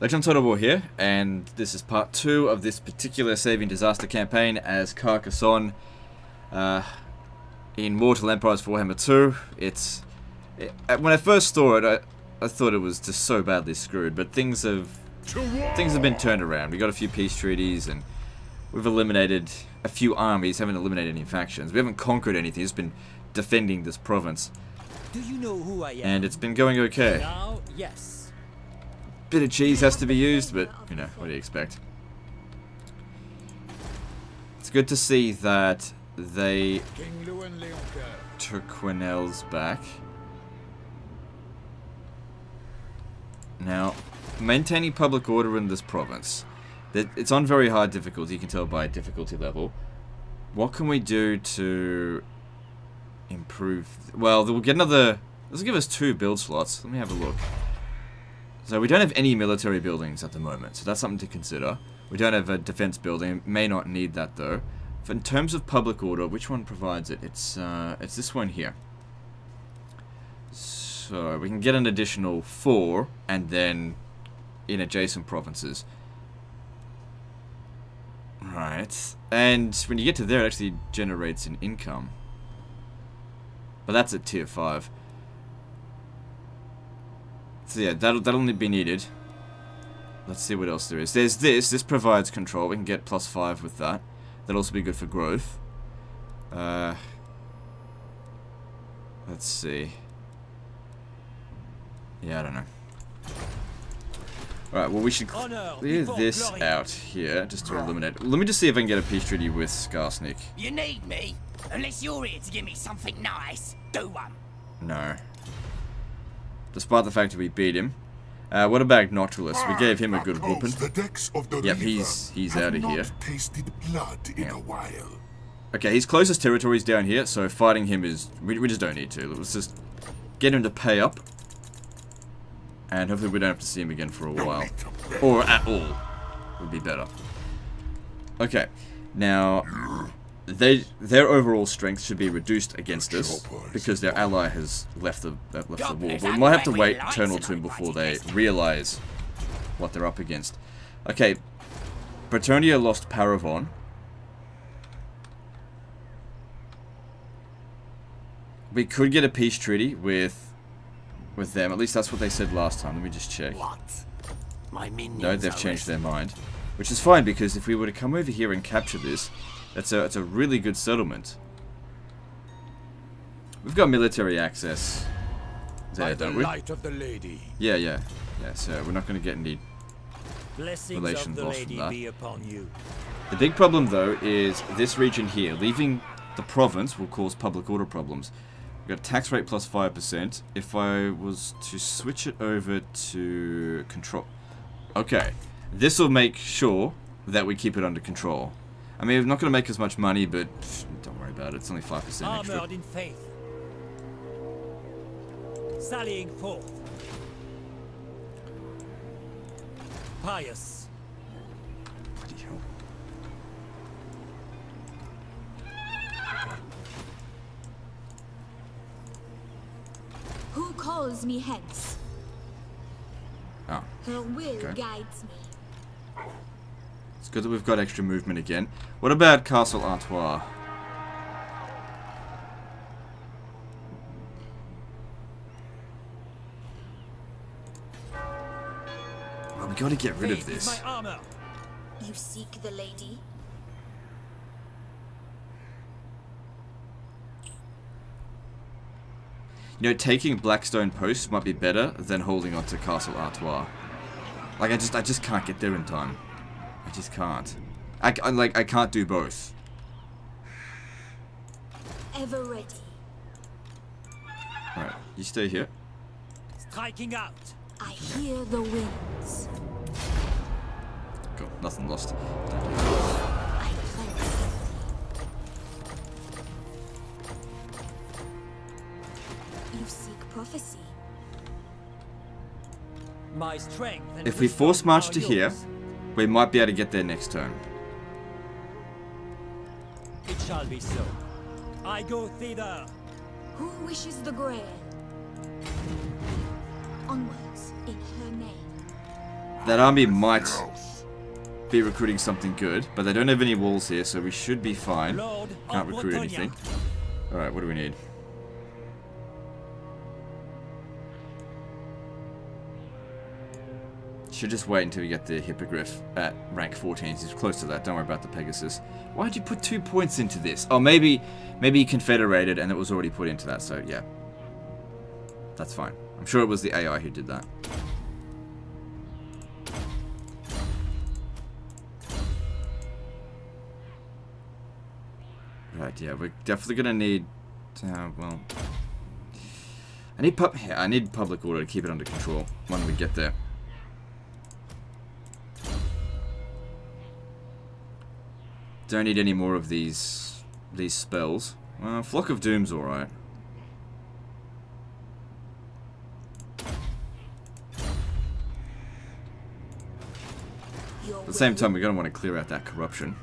Legend Total War here, and this is part 2 of this particular Saving Disaster campaign as Carcassonne uh, in Mortal Empires Warhammer 2. It's... It, when I first saw it, I, I thought it was just so badly screwed, but things have... Things have been turned around. We got a few peace treaties, and we've eliminated a few armies, haven't eliminated any factions. We haven't conquered anything, It's been defending this province. Do you know who I am? And it's been going okay. Now, yes. Bit of cheese has to be used, but, you know, what do you expect? It's good to see that they took Quenelles back. Now, maintaining public order in this province. It's on very hard difficulty, you can tell by difficulty level. What can we do to improve... Well, we'll get another... This will give us two build slots. Let me have a look. So we don't have any military buildings at the moment, so that's something to consider. We don't have a defense building, may not need that though. in terms of public order, which one provides it? It's uh, it's this one here. So we can get an additional four, and then in adjacent provinces. Right, and when you get to there, it actually generates an income. But that's at tier 5. So yeah, that'll, that'll only be needed. Let's see what else there is. There's this. This provides control. We can get plus 5 with that. That'll also be good for growth. Uh, let's see. Yeah, I don't know. Alright, well we should clear this out here, just to eliminate. Let me just see if I can get a peace treaty with Skarsnik. You need me? Unless you're here to give me something nice, do one. No despite the fact that we beat him. Uh, what about Noctilus? We gave him a good whooping. Yep, he's he's out of here. Okay, his closest territory is down here, so fighting him is... We, we just don't need to. Let's just get him to pay up. And hopefully we don't have to see him again for a while. Or at all. Would be better. Okay, now they their overall strength should be reduced against us because their ally has left the uh, left the war. But we might have to wait a turn or two before they realize what they're up against. Okay, Bretonnia lost Paravon. We could get a peace treaty with with them. At least that's what they said last time. Let me just check. What? My no, they've changed their mind. Which is fine because if we were to come over here and capture this, that's a, it's a really good settlement. We've got military access there, don't we? Yeah, yeah. Yeah, so we're not going to get any relations lost from that. The big problem, though, is this region here. Leaving the province will cause public order problems. We've got a tax rate plus 5%. If I was to switch it over to control... Okay. This will make sure that we keep it under control. I mean, I'm not going to make as much money, but don't worry about it. It's only 5% extra. Armored in faith. Sallying forth. Pious. Bloody hell. Who calls me hence? Oh. Ah, Her will okay. guides me good that we've got extra movement again. What about Castle Artois? Well, we gotta get rid of this. You seek the lady? You know, taking Blackstone Post might be better than holding on to Castle Artois. Like, I just, I just can't get there in time. I just can't. I, I like I can't do both. Ever ready. Alright, you stay here. Striking out. I hear the winds. Cool, nothing lost. You seek prophecy. My strength if we force march to here, we might be able to get there next turn. It shall be so. I go thither. Who wishes the grail? Onwards, in her name. that army might be recruiting something good, but they don't have any walls here, so we should be fine. Can't recruit anything. Alright, what do we need? Should just wait until we get the Hippogriff at rank 14. He's close to that. Don't worry about the Pegasus. Why'd you put two points into this? Oh, maybe maybe confederated and it was already put into that, so yeah. That's fine. I'm sure it was the AI who did that. Right, yeah, we're definitely gonna need, uh, well, I need pub, yeah, I need public order to keep it under control when we get there. Don't need any more of these, these spells. Uh, Flock of Doom's alright. At the same time, we're going to want to clear out that corruption.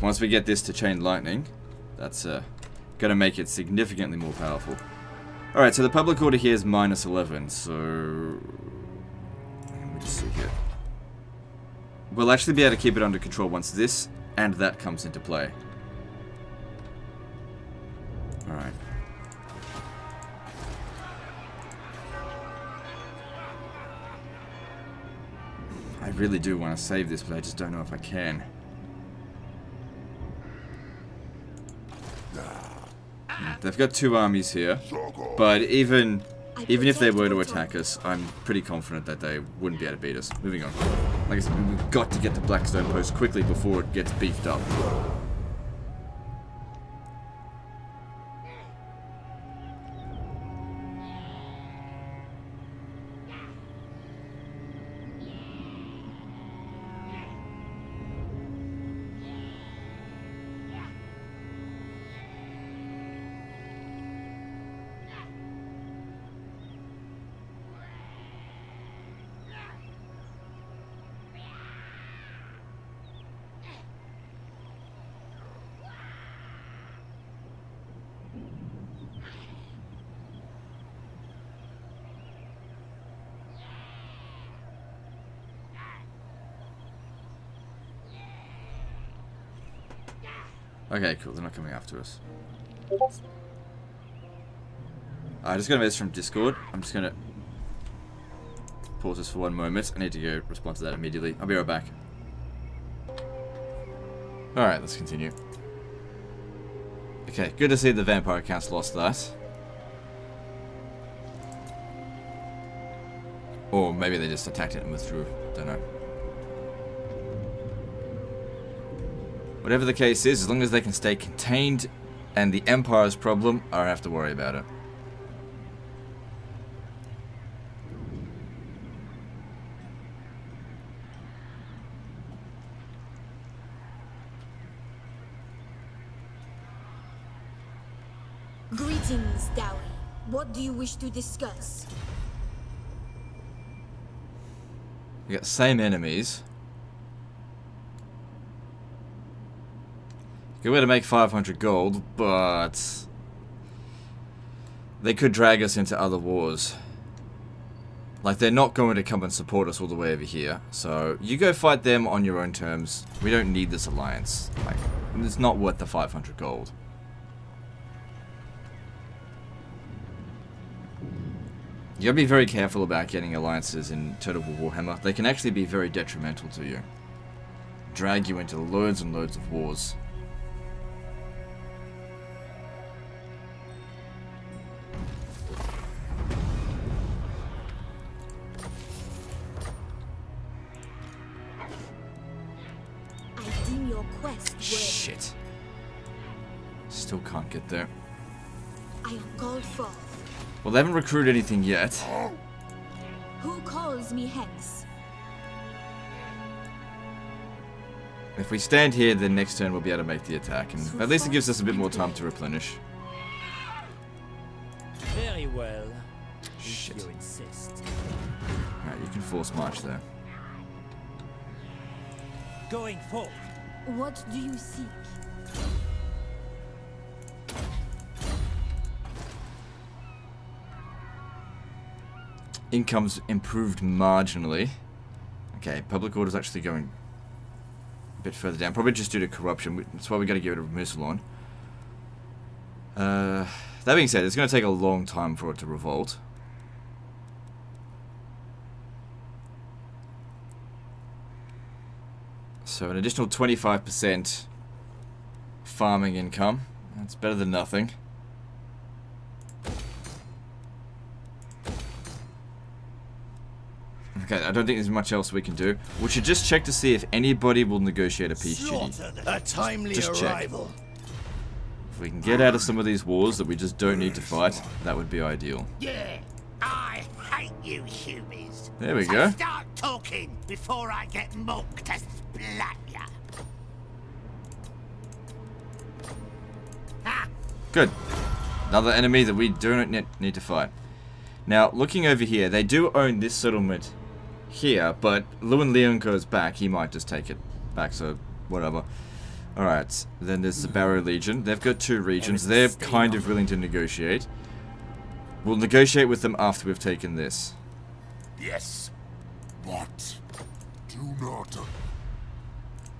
Once we get this to chain lightning, that's uh, going to make it significantly more powerful. Alright, so the public order here is minus 11, so... Let me just see here. We'll actually be able to keep it under control once this and that comes into play. Alright. I really do want to save this, but I just don't know if I can. They've got two armies here, but even even if they were to attack us, I'm pretty confident that they wouldn't be able to beat us. Moving on. Like I said, we've got to get the Blackstone Post quickly before it gets beefed up. Okay, cool. They're not coming after us. I just got a message from Discord. I'm just gonna pause this for one moment. I need to go respond to that immediately. I'll be right back. Alright, let's continue. Okay, good to see the Vampire Counts lost that. Or maybe they just attacked it and withdrew. Don't know. Whatever the case is, as long as they can stay contained and the Empire's problem, I don't have to worry about it. Greetings, Dowie. What do you wish to discuss? We got the same enemies. Good way to make 500 gold, but... They could drag us into other wars. Like, they're not going to come and support us all the way over here. So, you go fight them on your own terms. We don't need this alliance. Like, it's not worth the 500 gold. You gotta be very careful about getting alliances in Total War Warhammer. They can actually be very detrimental to you. Drag you into loads and loads of wars. Well, they haven't recruited anything yet. Who calls me Hex? If we stand here, then next turn we'll be able to make the attack, and at least it gives us a bit more time to replenish. Very well. Shit. You insist. Alright, you can force march there. Going forth. What do you seek? Income's improved marginally. Okay, public order's actually going a bit further down. Probably just due to corruption. That's why we got to get rid of Mousillon. Uh, that being said, it's going to take a long time for it to revolt. So an additional 25% farming income. That's better than nothing. Okay, I don't think there's much else we can do. We should just check to see if anybody will negotiate a peace treaty. A timely just, just arrival. Check. If we can get out of some of these wars that we just don't need to fight, that would be ideal. Yeah, I hate you humans. There we go. Start talking before I get mocked to splat ya. Good. Another enemy that we do not need to fight. Now, looking over here, they do own this settlement here, but Louen Leon goes back, he might just take it back, so whatever. Alright, then there's the Barrow Legion. They've got two regions. They're kind of willing to negotiate. We'll negotiate with them after we've taken this. Yes, but do not...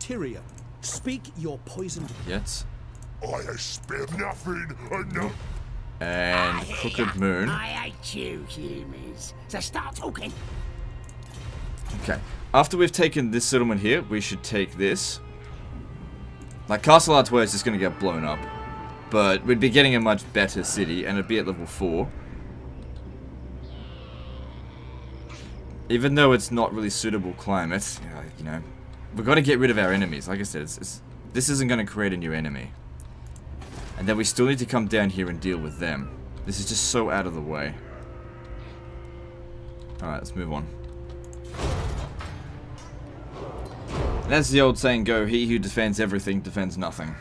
Tyrion, speak your poison. Yet. I spare nothing enough. And Crooked Moon. I hate you, humans. So start talking. Okay. After we've taken this settlement here, we should take this. Like, Castle Artois is just going to get blown up. But we'd be getting a much better city, and it'd be at level 4. Even though it's not really suitable climate, you know, we've got to get rid of our enemies. Like I said, it's, it's, this isn't going to create a new enemy. And then we still need to come down here and deal with them. This is just so out of the way. Alright, let's move on. As the old saying go, he who defends everything defends nothing.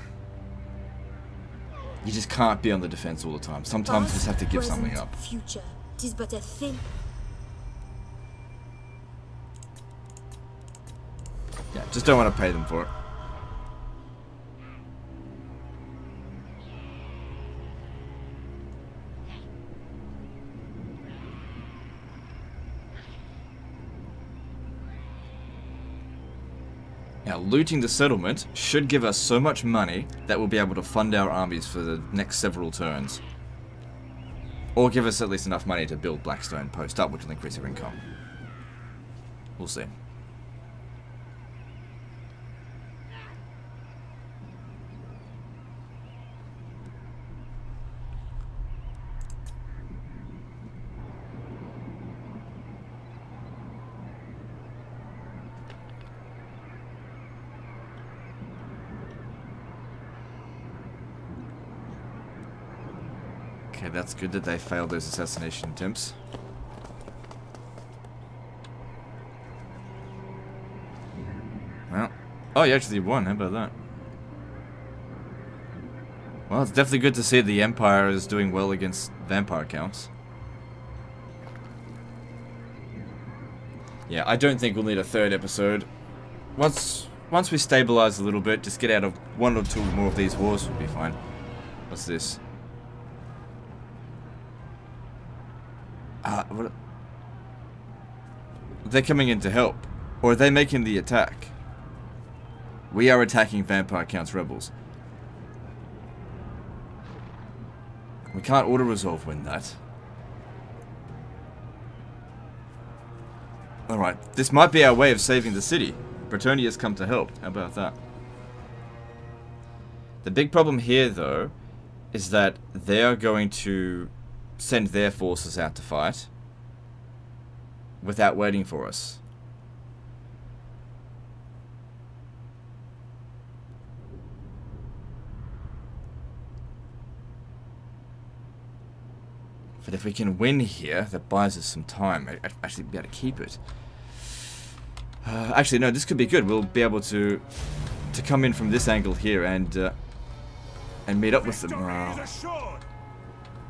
You just can't be on the defense all the time. Sometimes you just have to give something up. Future. Tis but a thing. Yeah, just don't want to pay them for it. Now, looting the settlement should give us so much money that we'll be able to fund our armies for the next several turns. Or give us at least enough money to build Blackstone post up, which will increase our income. We'll see. Okay, that's good that they failed those assassination attempts. Well, oh, you actually won. How about that? Well, it's definitely good to see the Empire is doing well against vampire counts. Yeah, I don't think we'll need a third episode. Once once we stabilize a little bit, just get out of one or two more of these wars, we'll be fine. What's this? What? They're coming in to help. Or are they making the attack? We are attacking Vampire Count's rebels. We can't auto-resolve win that. Alright, this might be our way of saving the city. Bretonnia's come to help. How about that? The big problem here, though, is that they are going to send their forces out to fight without waiting for us. But if we can win here, that buys us some time. I, I actually be able to keep it. Uh, actually, no, this could be good. We'll be able to to come in from this angle here and uh, and meet up with them. We're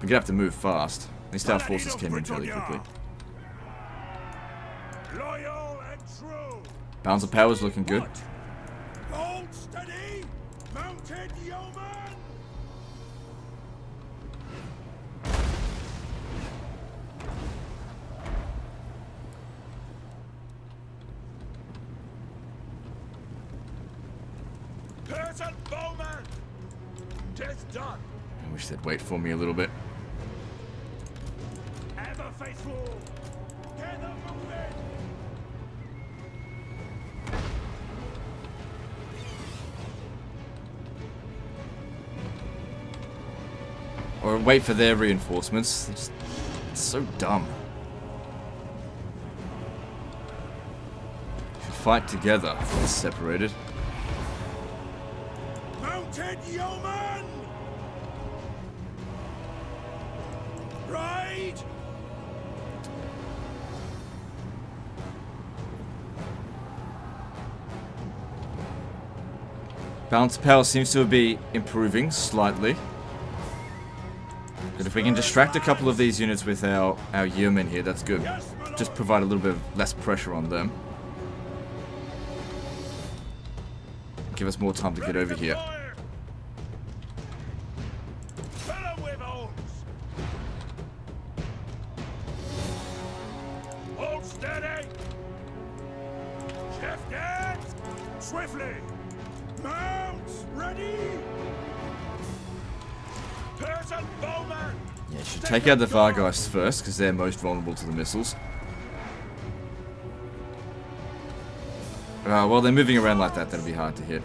gonna have to move fast. These our forces came in fairly quickly. Balance of power is looking good. Hold steady, mounted yeoman. Bowman, done. I wish they'd wait for me a little bit. Ever faithful. Or wait for their reinforcements. It's, so dumb. Should fight together, not separated. Mounted yeoman! Right! Balance power seems to be improving slightly. But if we can distract a couple of these units with our, our yeomen here, that's good. Just provide a little bit of less pressure on them. Give us more time to get over here. Take out the Vargheist first, because they're most vulnerable to the missiles. Uh, while they're moving around like that, that'll be hard to hit.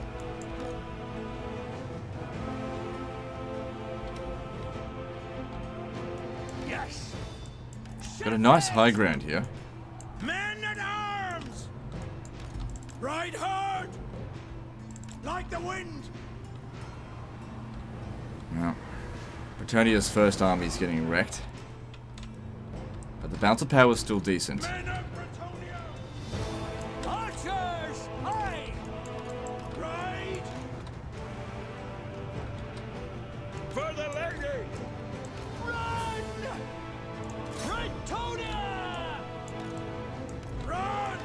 Yes. Got a nice high ground here. Men at arms! Ride hard! Like the wind! Bretonnia's first army is getting wrecked. But the bounce of power is still decent. Men of Bretonnia! Archers! Aye! Ride! For the lady! Run! Bretonnia! Run!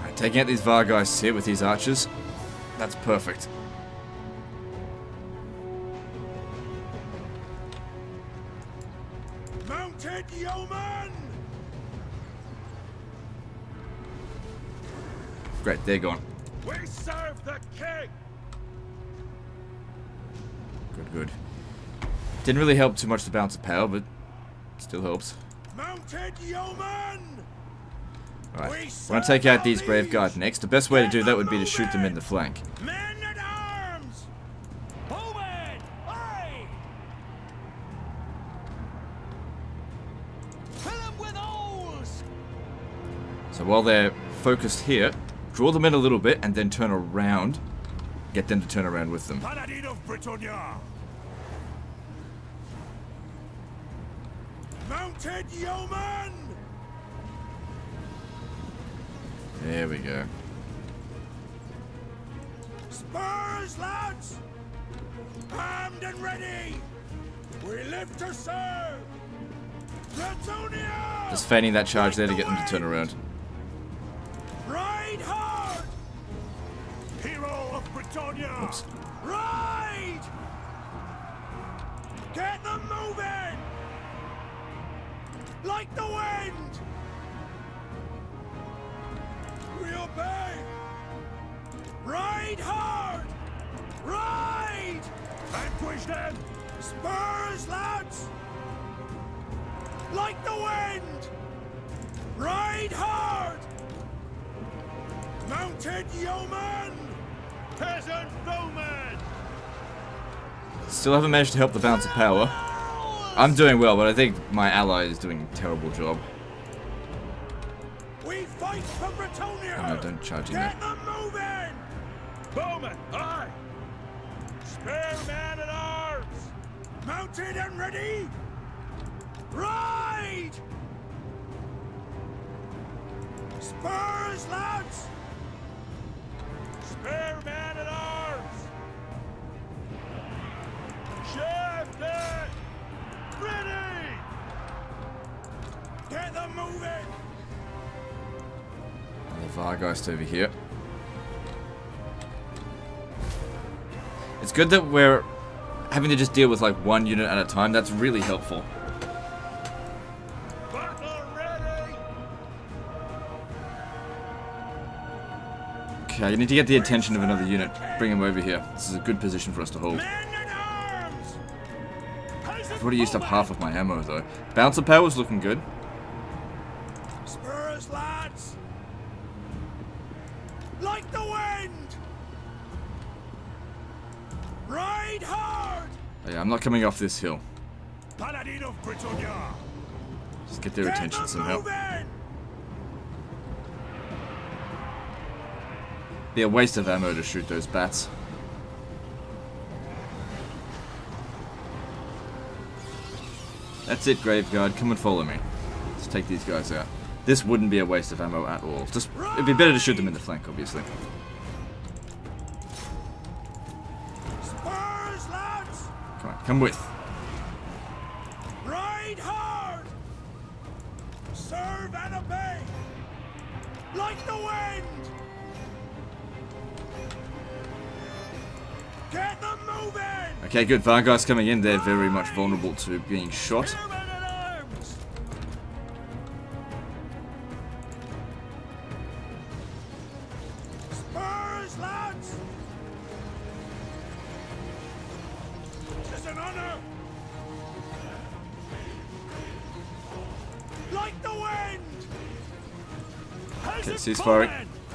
Alright, taking out these Vargheists here with these archers. That's perfect. Great, they're gone. We serve the king! Good, good. Didn't really help too much the bounce of power, but still helps. Mounted yeoman! Alright, we're gonna take out these Grave Guard next. The best way to do that would be to shoot them in the flank. Men at arms! Bowman! Aye! Fill him with holes! So while they're focused here, draw them in a little bit and then turn around. Get them to turn around with them. Paladin of Bretonnia! Mounted yeoman! There we go. Spurs, lads! Armed and ready! We live to serve! Bretonnia! Just feigning that charge there to get them to turn around. Ride hard! Hero of Bretonnia! Oops. Ride! Get them moving! Like the wind! We obey! Ride hard! Ride! Vanquish them! Spurs, lads! Like the wind! Ride hard! Mounted yeoman! Peasant bowman! Still haven't managed to help the bounce of power. I'm doing well, but I think my ally is doing a terrible job. We fight for Bretonnia! Oh no, don't charge in Get them moving! Bowman, aye! Spare man at arms! Mounted and ready! Ride! Spurs, lads! Spare man at arms! Shafted! Ready! Get them moving! And the Vargheist over here. It's good that we're having to just deal with like one unit at a time. That's really helpful. Okay, you need to get the attention of another unit. Bring him over here. This is a good position for us to hold. I've already used up half of my ammo though. Bouncer power's looking good. Spurs, lads! Like the wind! Ride hard! Oh, yeah, I'm not coming off this hill. Paladin of! Just get their attention somehow. Moving! Be a waste of ammo to shoot those bats. That's it, Graveguard. Come and follow me. Let's take these guys out. This wouldn't be a waste of ammo at all. Just It'd be better to shoot them in the flank, obviously. Spurs, lads! Come on, come with. Ride hard! Serve and obey! Like the wind! Okay, good. Vargas coming in. They're very much vulnerable to being shot. Spearmen at arms! Spurs, lads! Tis an honor! Like the wind! Okay, cease firing.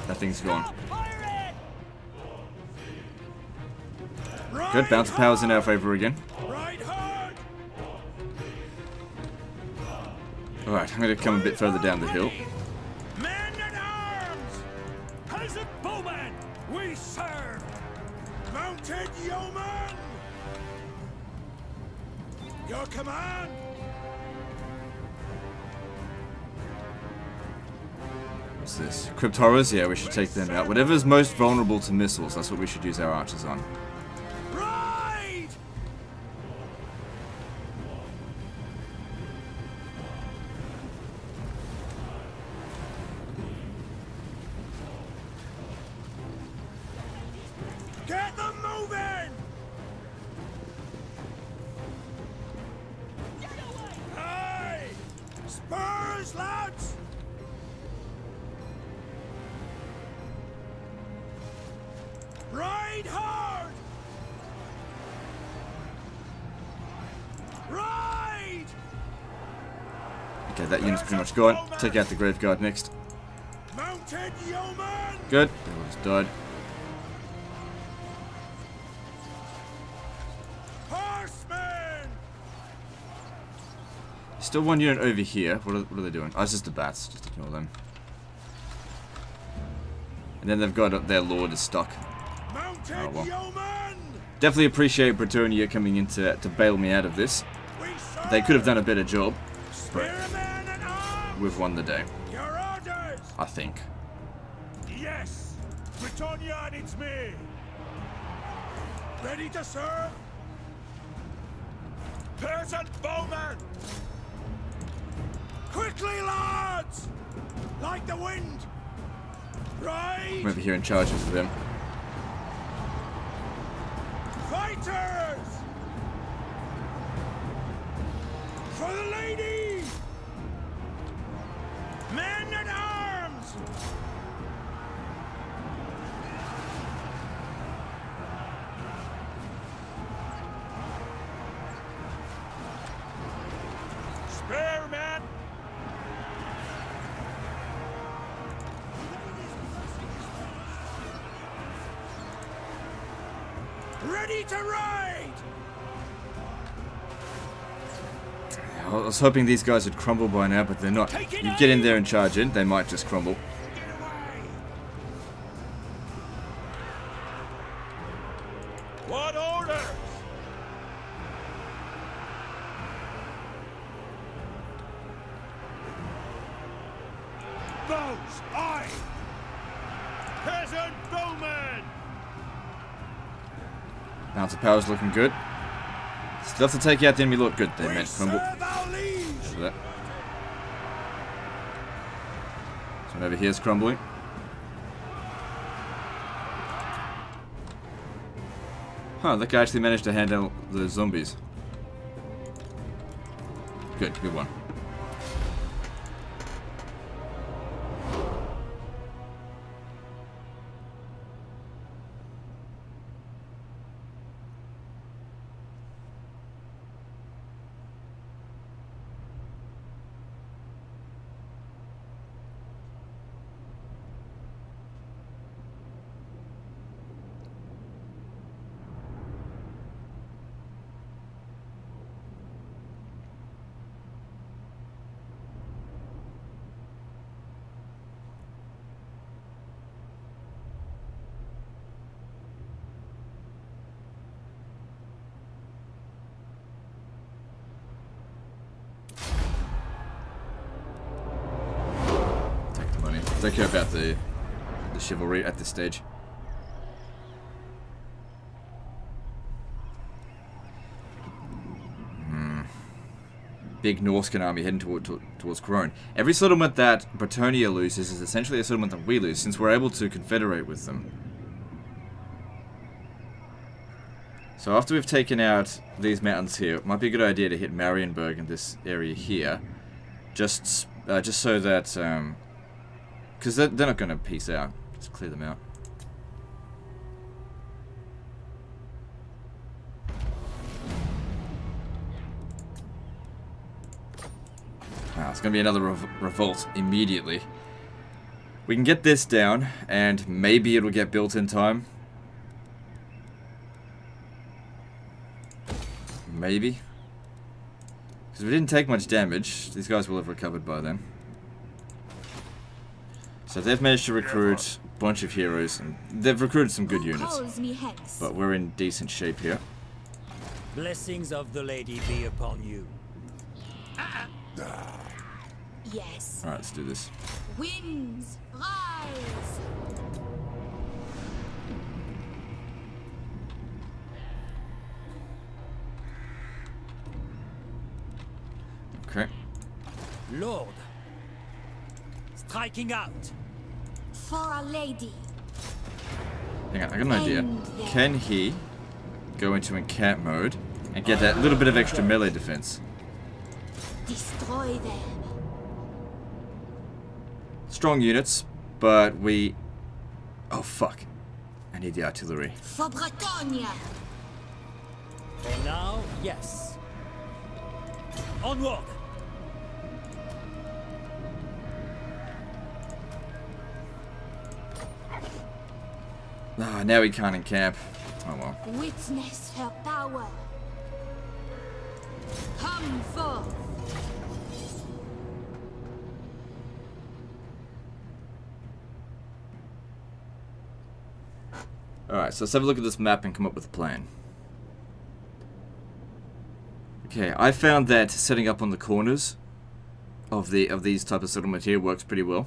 That thing's gone. Good. Bounce power's in our favor again. Alright, I'm going to come a bit further down the hill. Your command! What's this? Crypt? Yeah, we should take them out. Whatever's most vulnerable to missiles, that's what we should use our archers on. That unit's pretty much gone. Take out the Graveguard next. Mounted yeoman! Good. They all just died. Horsemen! Still one unit over here. What are, what are they doing? Oh, it's just the bats. Just ignore them. And then they've got their lord is stuck. Mounted Oh, well. yeoman! Definitely appreciate Bretonnia coming in to, to bail me out of this. They could have done a better job. Arms! We've won the day. Your orders! I think. Yes! Britannia and it's me! Ready to serve? Peasant bowman! Quickly, lads! Like the wind! Right! I'm over here in charge of them. Fighters! To ride! I was hoping these guys would crumble by now, but they're not. You get in there and charge in, they might just crumble. Power's looking good. Still have to take out the enemy look good. They We meant crumble. serve! Over that. This over here is crumbling. Huh, that guy actually managed to handle the zombies. Good, good one. Care about the the chivalry at this stage. Hmm. Big Norscan army heading toward, to, towards Couronne. Every settlement that Bretonnia loses is essentially a settlement that we lose, since we're able to confederate with them. So after we've taken out these mountains here, it might be a good idea to hit Marienburg in this area here, just uh, just so that um, because they're, they're not going to peace out. Just clear them out. Ah, it's going to be another rev revolt immediately. We can get this down, and maybe it'll get built in time. Maybe. Because we didn't take much damage. These guys will have recovered by then. So they've managed to recruit a bunch of heroes, and they've recruited some good units. But we're in decent shape here. Blessings of the lady be upon you. Yes. Alright, let's do this. Winds, rise! Okay. Lord, striking out. For a lady. Hang on, I got an idea. Can he go into encamp mode and get that little bit of extra melee defense? Destroy them. Strong units, but we... Oh, fuck. I need the artillery. For Bretonnia. And now, yes. Onward! Ah, now we can't encamp. Oh well. Witness her power. Come forth. Alright, so let's have a look at this map and come up with a plan. Okay, I found that setting up on the corners of the of these type of settlement here works pretty well.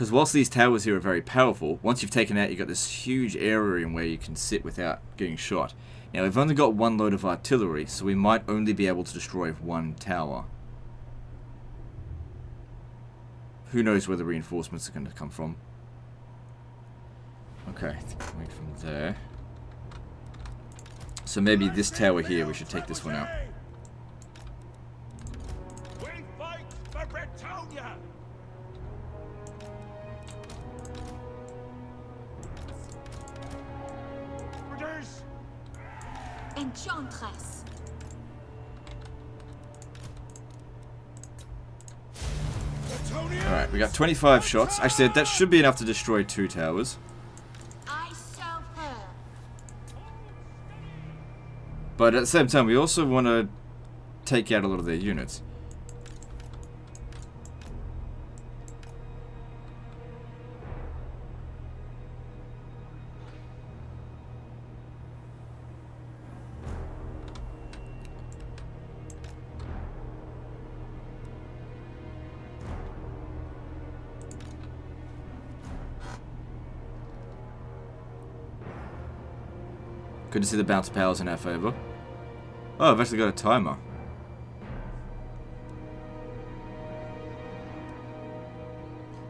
Because whilst these towers here are very powerful, once you've taken out, you've got this huge area in where you can sit without getting shot. Now, we've only got one load of artillery, so we might only be able to destroy one tower. Who knows where the reinforcements are going to come from. Okay, coming from there. So maybe this tower here, we should take this one out. Enchantress. Alright, we got 25 shots. Actually, that should be enough to destroy two towers. I serve her. But at the same time, we also want to take out a lot of their units. Good to see the bounce powers in our favour. Oh, I've actually got a timer.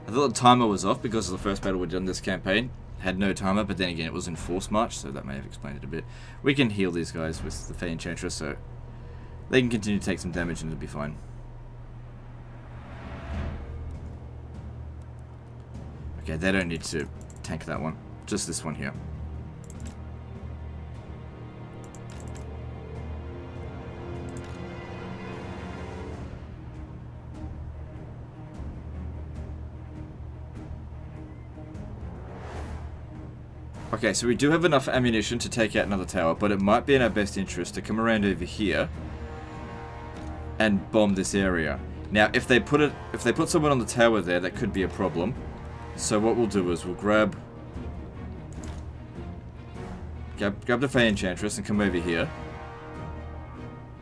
I thought the timer was off because of the first battle we'd done this campaign. had no timer, but then again it was in force march, so that may have explained it a bit. We can heal these guys with the Fey Enchantress, so they can continue to take some damage and it'll be fine. Okay, they don't need to tank that one. Just this one here. Okay, so we do have enough ammunition to take out another tower, but it might be in our best interest to come around over here and bomb this area. Now, if they put it, if they put someone on the tower there, that could be a problem. So what we'll do is we'll grab, grab, grab the Fey Enchantress and come over here.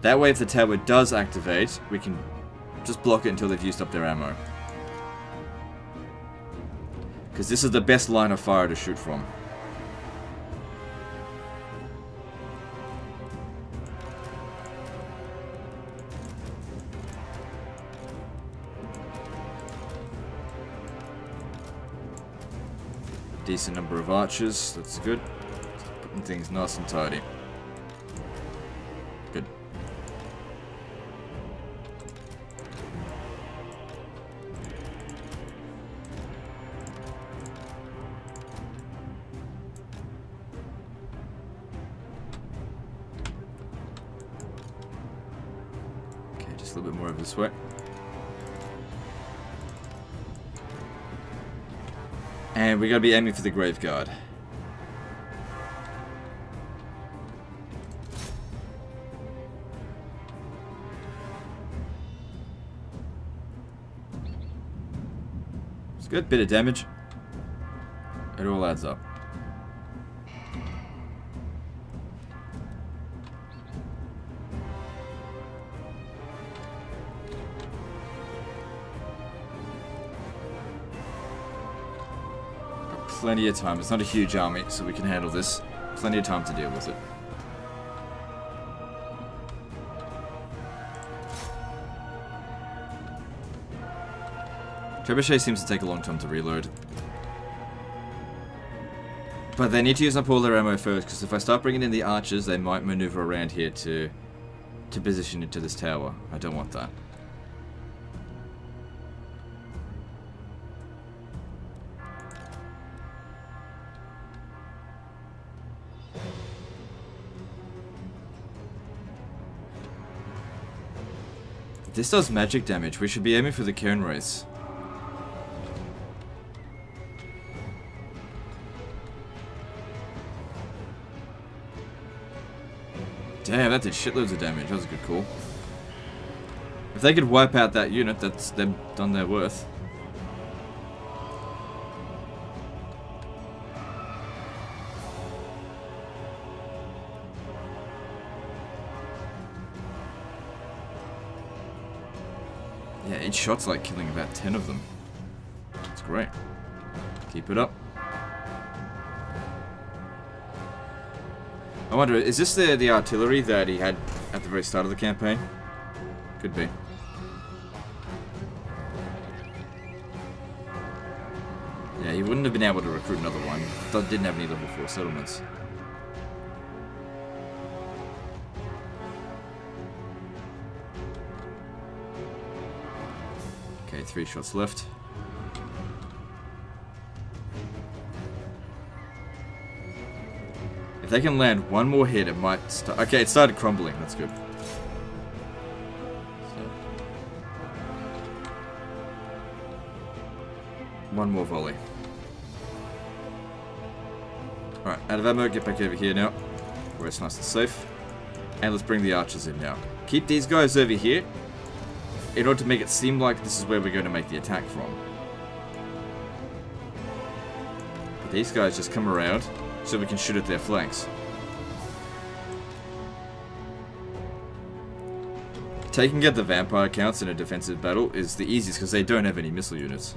That way, if the tower does activate, we can just block it until they've used up their ammo. Because this is the best line of fire to shoot from. Decent number of archers. That's good. Putting things nice and tidy. Good. Okay, just a little bit more over this way. We gotta be aiming for the Grave Guard. It's a good, bit of damage. It all adds up. Plenty of time. It's not a huge army, so we can handle this. Plenty of time to deal with it. Trebuchet seems to take a long time to reload. But they need to use up all their ammo first, because if I start bringing in the archers, they might maneuver around here to, to position into this tower. I don't want that. This does magic damage. We should be aiming for the Cairn Wraiths. Damn, that did shitloads of damage. That was a good call. If they could wipe out that unit, that's them done their worth. Shot's like killing about 10 of them. It's great. Keep it up. I wonder, is this the, the artillery that he had at the very start of the campaign? Could be. Yeah, he wouldn't have been able to recruit another one. Didn't have any level 4 settlements. Three shots left. If they can land one more hit, it might start. Okay, it started crumbling. That's good. So. One more volley. Alright, out of ammo, get back over here now. Where it's nice and safe. And let's bring the archers in now. Keep these guys over here in order to make it seem like this is where we're going to make the attack from. But these guys just come around so we can shoot at their flanks. Taking out the vampire counts in a defensive battle is the easiest because they don't have any missile units.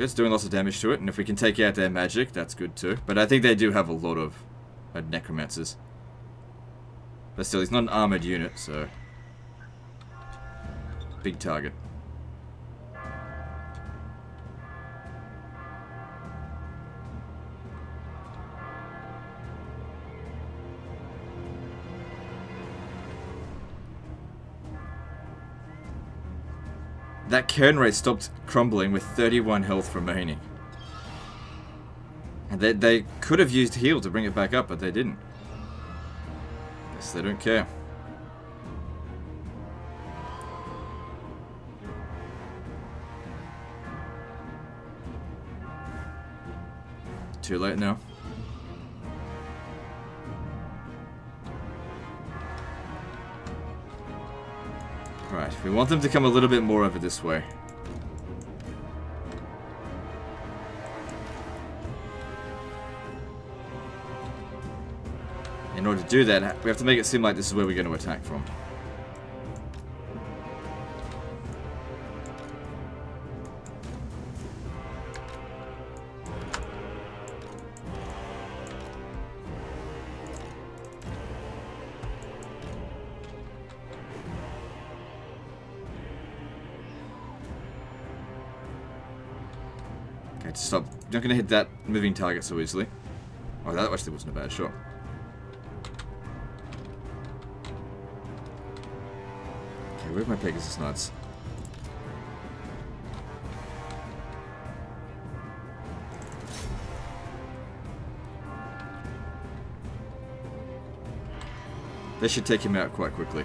It's doing lots of damage to it, and if we can take out their magic, that's good too. But I think they do have a lot of uh, necromancers. But still, he's not an armored unit, so... Big target. That Cairn Wraith stopped crumbling with 31 health remaining. And they, they could have used heal to bring it back up, but they didn't. Guess they don't care. Too late now. We want them to come a little bit more over this way. In order to do that, we have to make it seem like this is where we're going to attack from. Not going to hit that moving target so easily. Oh, that actually wasn't a bad shot. Okay, where's my Pegasus Knights? They should take him out quite quickly.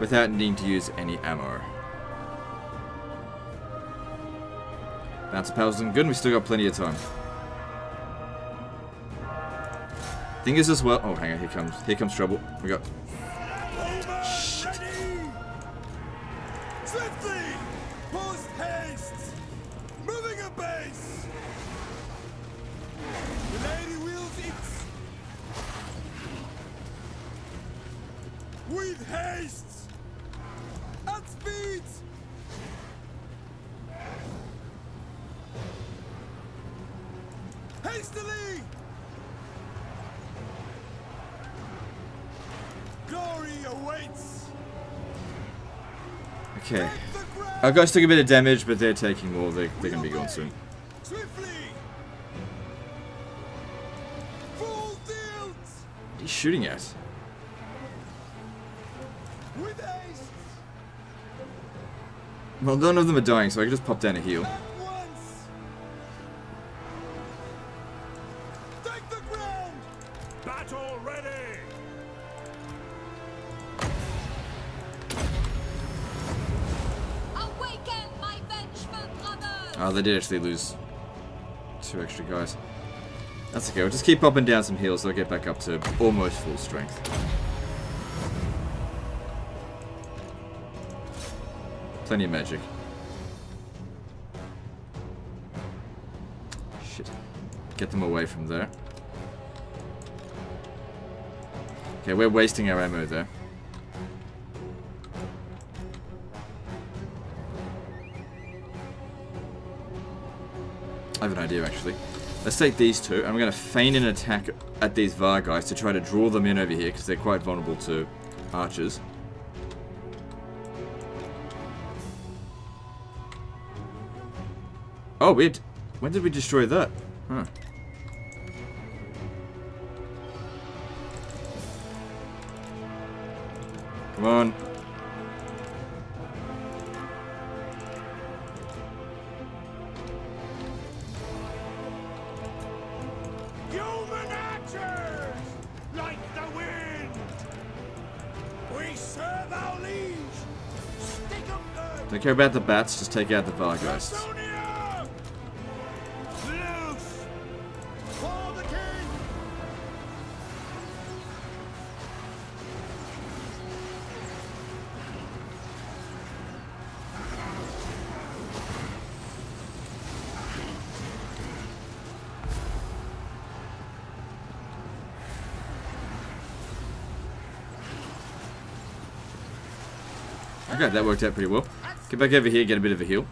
Without needing to use any ammo. Bounce powers looking good, we still got plenty of time. Thing is as well. Oh, hang on. Here comes. Here comes trouble. We got. Guys took a bit of damage, but they're taking more. They, they're going to be gone soon. What are you shooting at? Well, none of them are dying, so I can just pop down a heal. They did actually lose two extra guys. That's okay. We'll just keep popping down some heals. So I'll get back up to almost full strength. Plenty of magic. Shit. Get them away from there. Okay, we're wasting our ammo there. Actually. Let's take these two, and I'm going to feign an attack at these Vargheists to try to draw them in over here, because they're quite vulnerable to archers. Oh, we had... When did we destroy that? Huh. Come on. Care about the bats, just take out the Vargheists. Okay, that worked out pretty well. Get back over here, get a bit of a heal.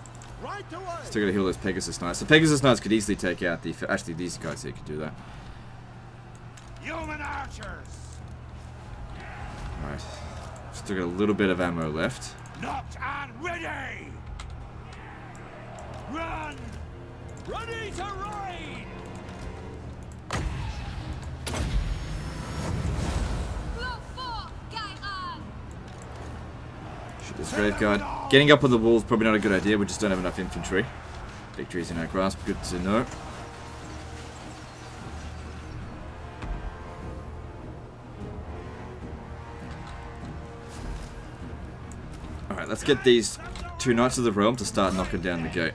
Still gotta heal those Pegasus Knights. The Pegasus Knights could easily take out the... Actually, these guys here could do that. Human archers! Alright. Still got a little bit of ammo left. Nocked and ready! Run! Ready to ride! Shoot this Grave Guard. Getting up on the wall is probably not a good idea. We just don't have enough infantry. Victory is in our grasp. Good to know. Alright, let's get these two Knights of the Realm to start knocking down the gate.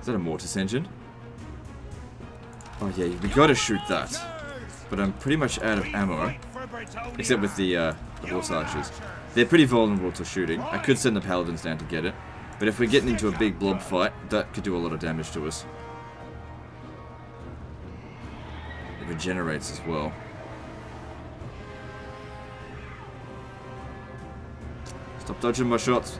Is that a mortis engine? Oh yeah, we gotta shoot that. But I'm pretty much out of ammo. Except with the, uh, the horse archers. They're pretty vulnerable to shooting. I could send the paladins down to get it. But if we're getting into a big blob fight, that could do a lot of damage to us. It regenerates as well. Stop dodging my shots.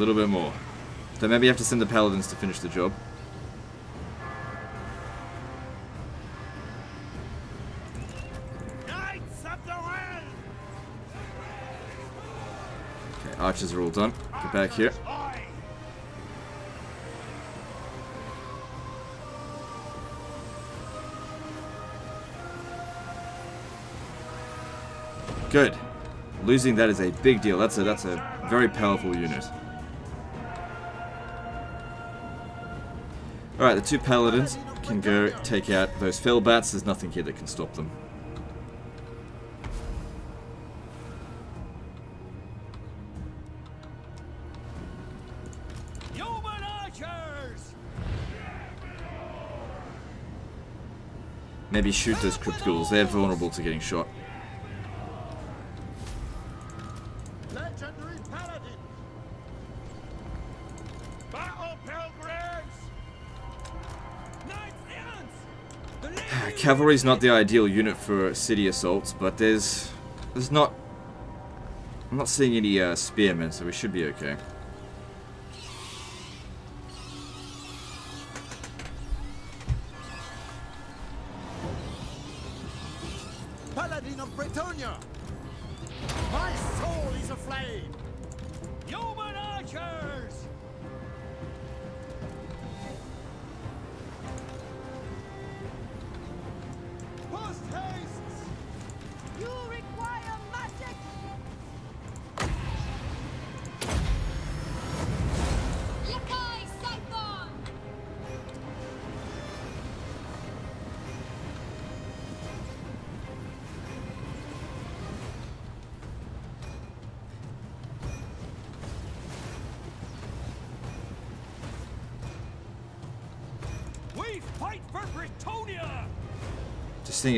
Little bit more. So maybe you have to send the paladins to finish the job. Okay, archers are all done. Get back here. Good. Losing that is a big deal. That's a that's a very powerful unit. Alright, the two paladins can go take out those fell bats. There's nothing here that can stop them. Maybe shoot those crypt ghouls. They're vulnerable to getting shot. Cavalry's not the ideal unit for city assaults, but there's there's not I'm not seeing any uh, spearmen, so we should be okay.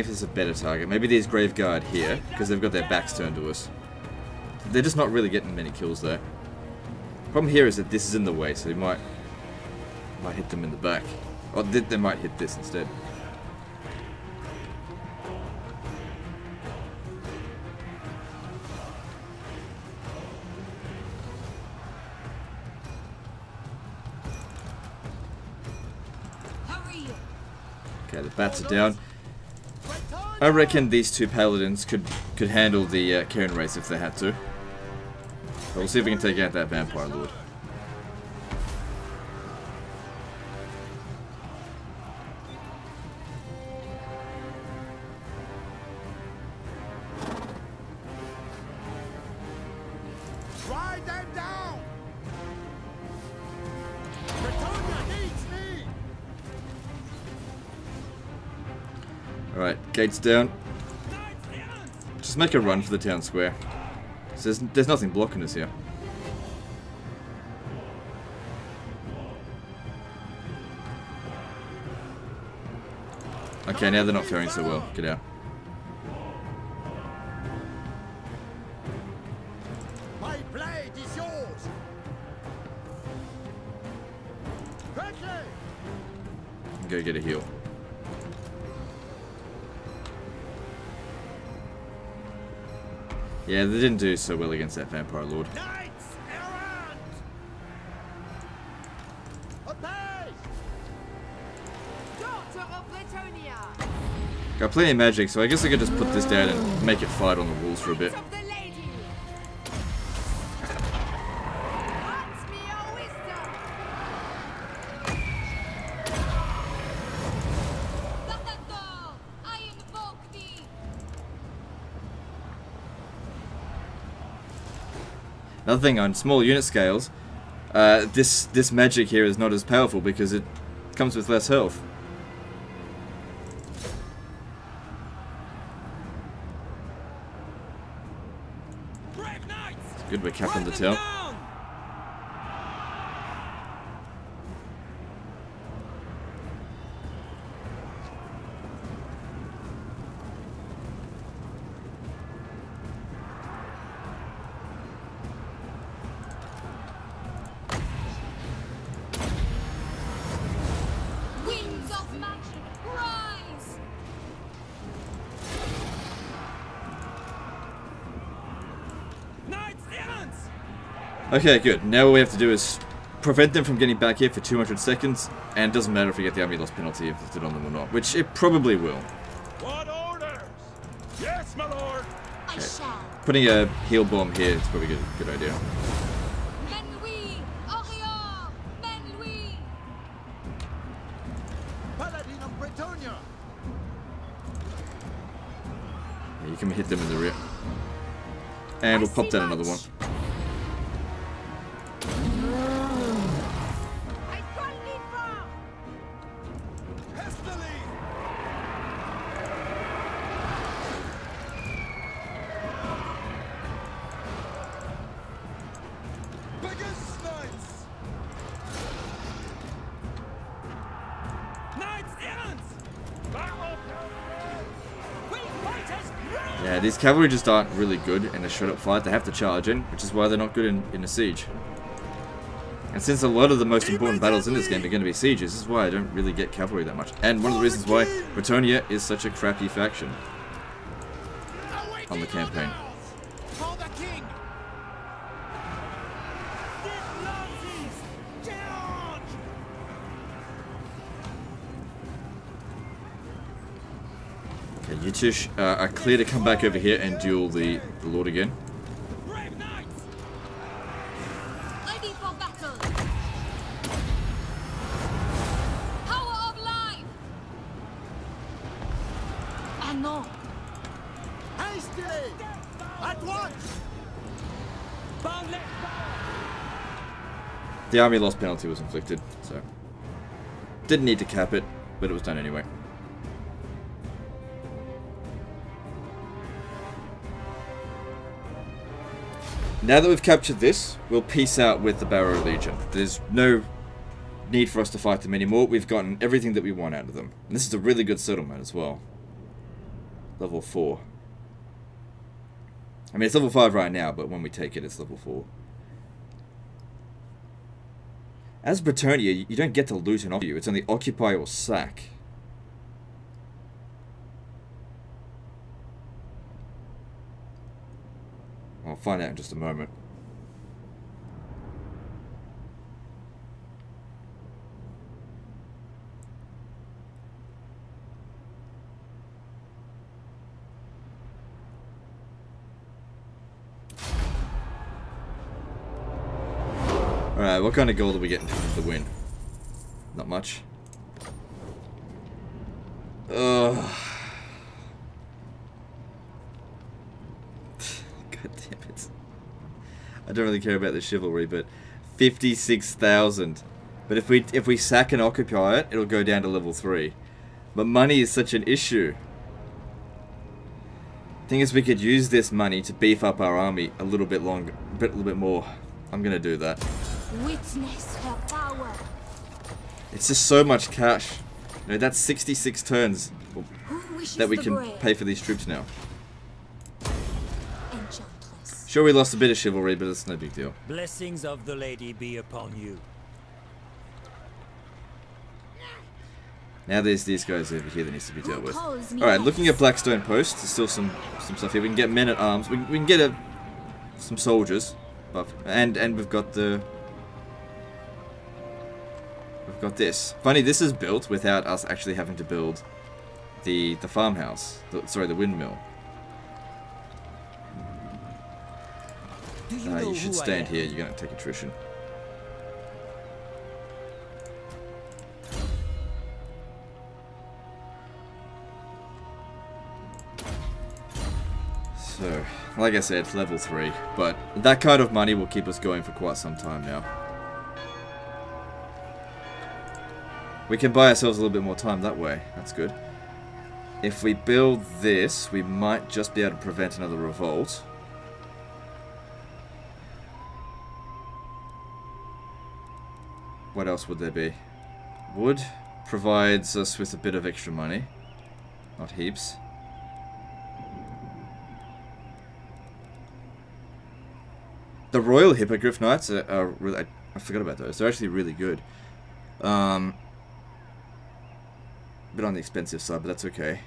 If there's a better target. Maybe these Grave Guard here, because they've got their backs turned to us. They're just not really getting many kills there. Problem here is that this is in the way, so they might might hit them in the back. Or they, they might hit this instead. Okay, the bats are down. I reckon these two paladins could could handle the uh, Cairn Wraiths if they had to. But we'll see if we can take out that vampire lord. Down. Just just make a run for the town square. There's, there's nothing blocking us here. Okay, now they're not faring so well. Get out. Didn't do so well against that Vampire Lord. Knights errant! Obey! Daughter of Bretonnia! Got plenty of magic, so I guess I could just put this down and make it fight on the walls for a bit. Another thing on small unit scales, uh, this this magic here is not as powerful because it comes with less health. Good, we're capping the tail. Okay, good. Now what we have to do is prevent them from getting back here for 200 seconds, and it doesn't matter if we get the army loss penalty inflicted on them or not, which it probably will. What orders? Yes, my lord! I shall. Putting a heal bomb here is probably a good, good idea. Menui! Orior! Menui! Paladin of Bretonnia! Yeah, you can hit them in the rear. And we'll pop down another one. Cavalry just aren't really good in a straight-up fight. They have to charge in, which is why they're not good in, in a siege. And since a lot of the most important battles in this game are going to be sieges, this is why I don't really get cavalry that much. And one of the reasons why Bretonnia is such a crappy faction on the campaign. Okay, you two sh- uh, are clear to come back over here and duel the, the Lord again. The army loss penalty was inflicted, so didn't need to cap it, but it was done anyway. Now that we've captured this, we'll peace out with the Barrow Legion. There's no need for us to fight them anymore. We've gotten everything that we want out of them. And this is a really good settlement as well. Level 4. I mean, it's level 5 right now, but when we take it, it's level 4. As Bretonnia, you don't get to loot occupy. You, it's only occupy or sack. Find out in just a moment. Alright, what kind of gold are we getting from the win? Not much. Ugh. I don't really care about the chivalry, but 56,000. But if we if we sack and occupy it, it'll go down to level 3. But money is such an issue. Thing is, we could use this money to beef up our army a little bit longer, a bit, a little bit more. I'm gonna do that. Witness her power. It's just so much cash. You know, that's 66 turns that we can pay for these troops now. Enchantress. Sure, we lost a bit of chivalry, but it's no big deal. Blessings of the lady be upon you. Now there's these guys over here that needs to be dealt with. Alright, looking at Blackstone Post, there's still some some stuff here. We can get men at arms. We, we can get a, some soldiers. Buff. And, and we've got the... We've got this. Funny, this is built without us actually having to build the the farmhouse. The, sorry, the windmill. You Uh, know you should stand here. You're going to take attrition. So, like I said, it's level 3. But that kind of money will keep us going for quite some time now. We can buy ourselves a little bit more time that way. That's good. If we build this, we might just be able to prevent another revolt. What else would there be? Wood provides us with a bit of extra money. Not heaps. The Royal Hippogriff Knights are, are really... I, I forgot about those. They're actually really good. Um, bit on the expensive side, but that's okay.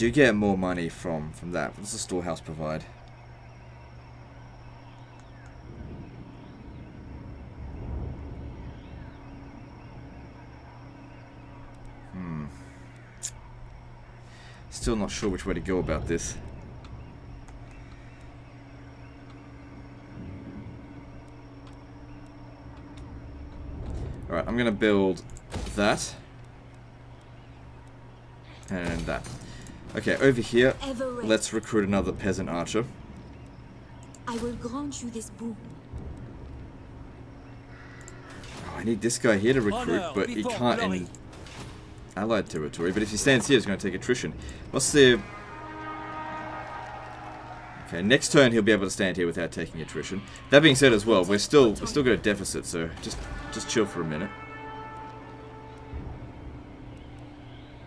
Do get more money from from that. What does the storehouse provide? Hmm. Still not sure which way to go about this. Alright, I'm gonna build that. And that. Okay, over here, let's recruit another peasant archer. I will grant you this boon. Oh, I need this guy here to recruit, but he can't glory. in allied territory. But if he stands here, he's going to take attrition. What's the... Okay, next turn he'll be able to stand here without taking attrition. That being said as well, we're still we're still got a deficit, so just just chill for a minute.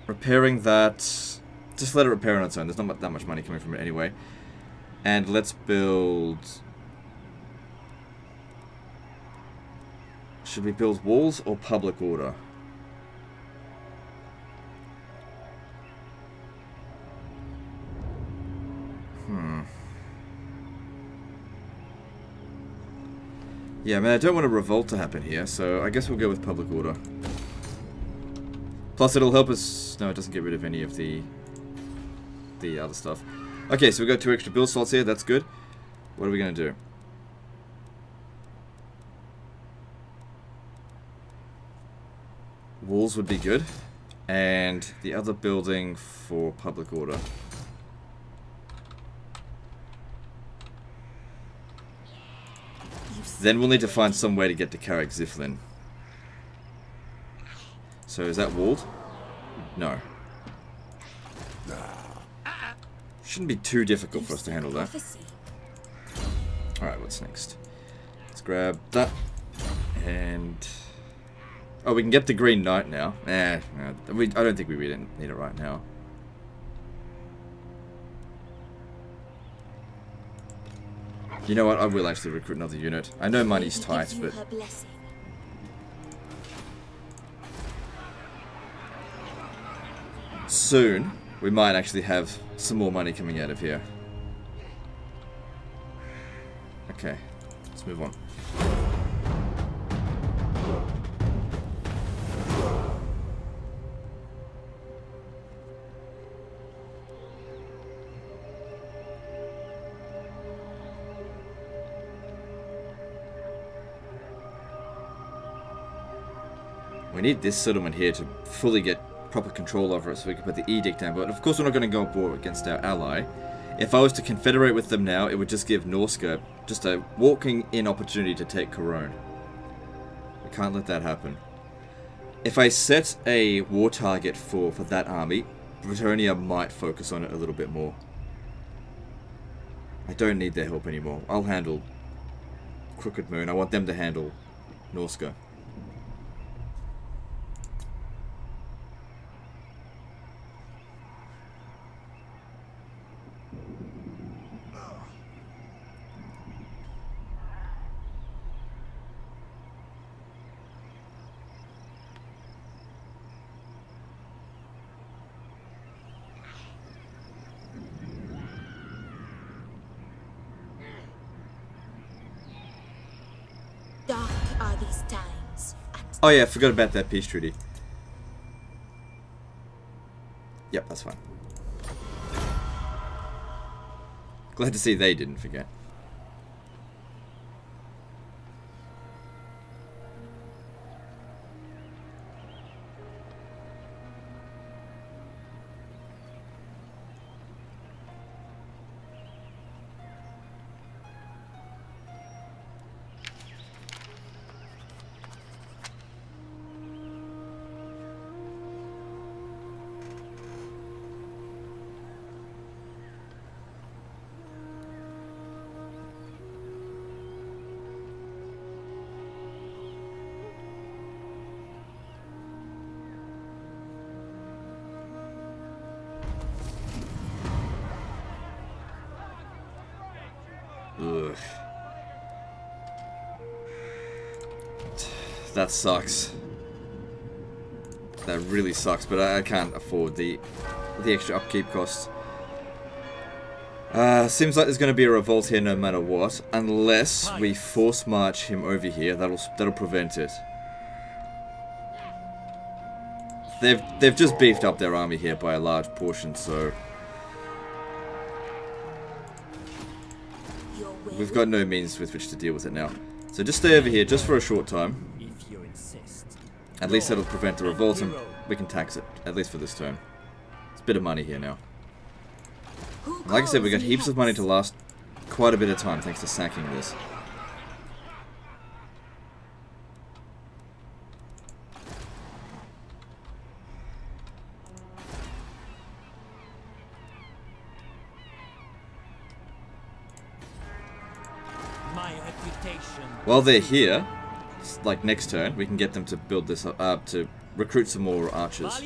Repairing that... Just let it repair on its own. There's not that much money coming from it anyway. And let's build... Should we build walls or public order? Hmm. Yeah, I mean, I don't want a revolt to happen here, so I guess we'll go with public order. Plus, it'll help us... No, it doesn't get rid of any of the... the other stuff. Okay, so we've got two extra build slots here. That's good. What are we going to do? Walls would be good. And the other building for public order. Then we'll need to find some way to get to Karak Ziflin. So is that walled? No. Shouldn't be too difficult for us to handle that. Alright, what's next? Let's grab that. And... Oh, we can get the Green Knight now. Eh, we, I don't think we really need it right now. You know what? I will actually recruit another unit. I know money's tight, but soon we might actually have some more money coming out of here. Okay, let's move on. We need this settlement here to fully get proper control over it so we can put the edict down. But of course we're not going to go war against our ally. If I was to confederate with them now, it would just give Norsca just a walking in opportunity to take Couronne. We can't let that happen. If I set a war target for, for that army, Bretonnia might focus on it a little bit more. I don't need their help anymore. I'll handle Crooked Moon. I want them to handle Norsca. Oh yeah, I forgot about that peace treaty. Yep, that's fine. Glad to see they didn't forget. That sucks. That really sucks, but I, I can't afford the the extra upkeep costs. Uh, seems like there's going to be a revolt here no matter what, unless we force march him over here. That'll that'll prevent it. They've they've just beefed up their army here by a large portion, so we've got no means with which to deal with it now. So just stay over here, just for a short time. At least that'll prevent the revolt and we can tax it, at least for this turn. It's a bit of money here now. like I said, we got heaps of money to last quite a bit of time thanks to sacking this. While they're here, like next turn, we can get them to build this up, uh, to recruit some more archers.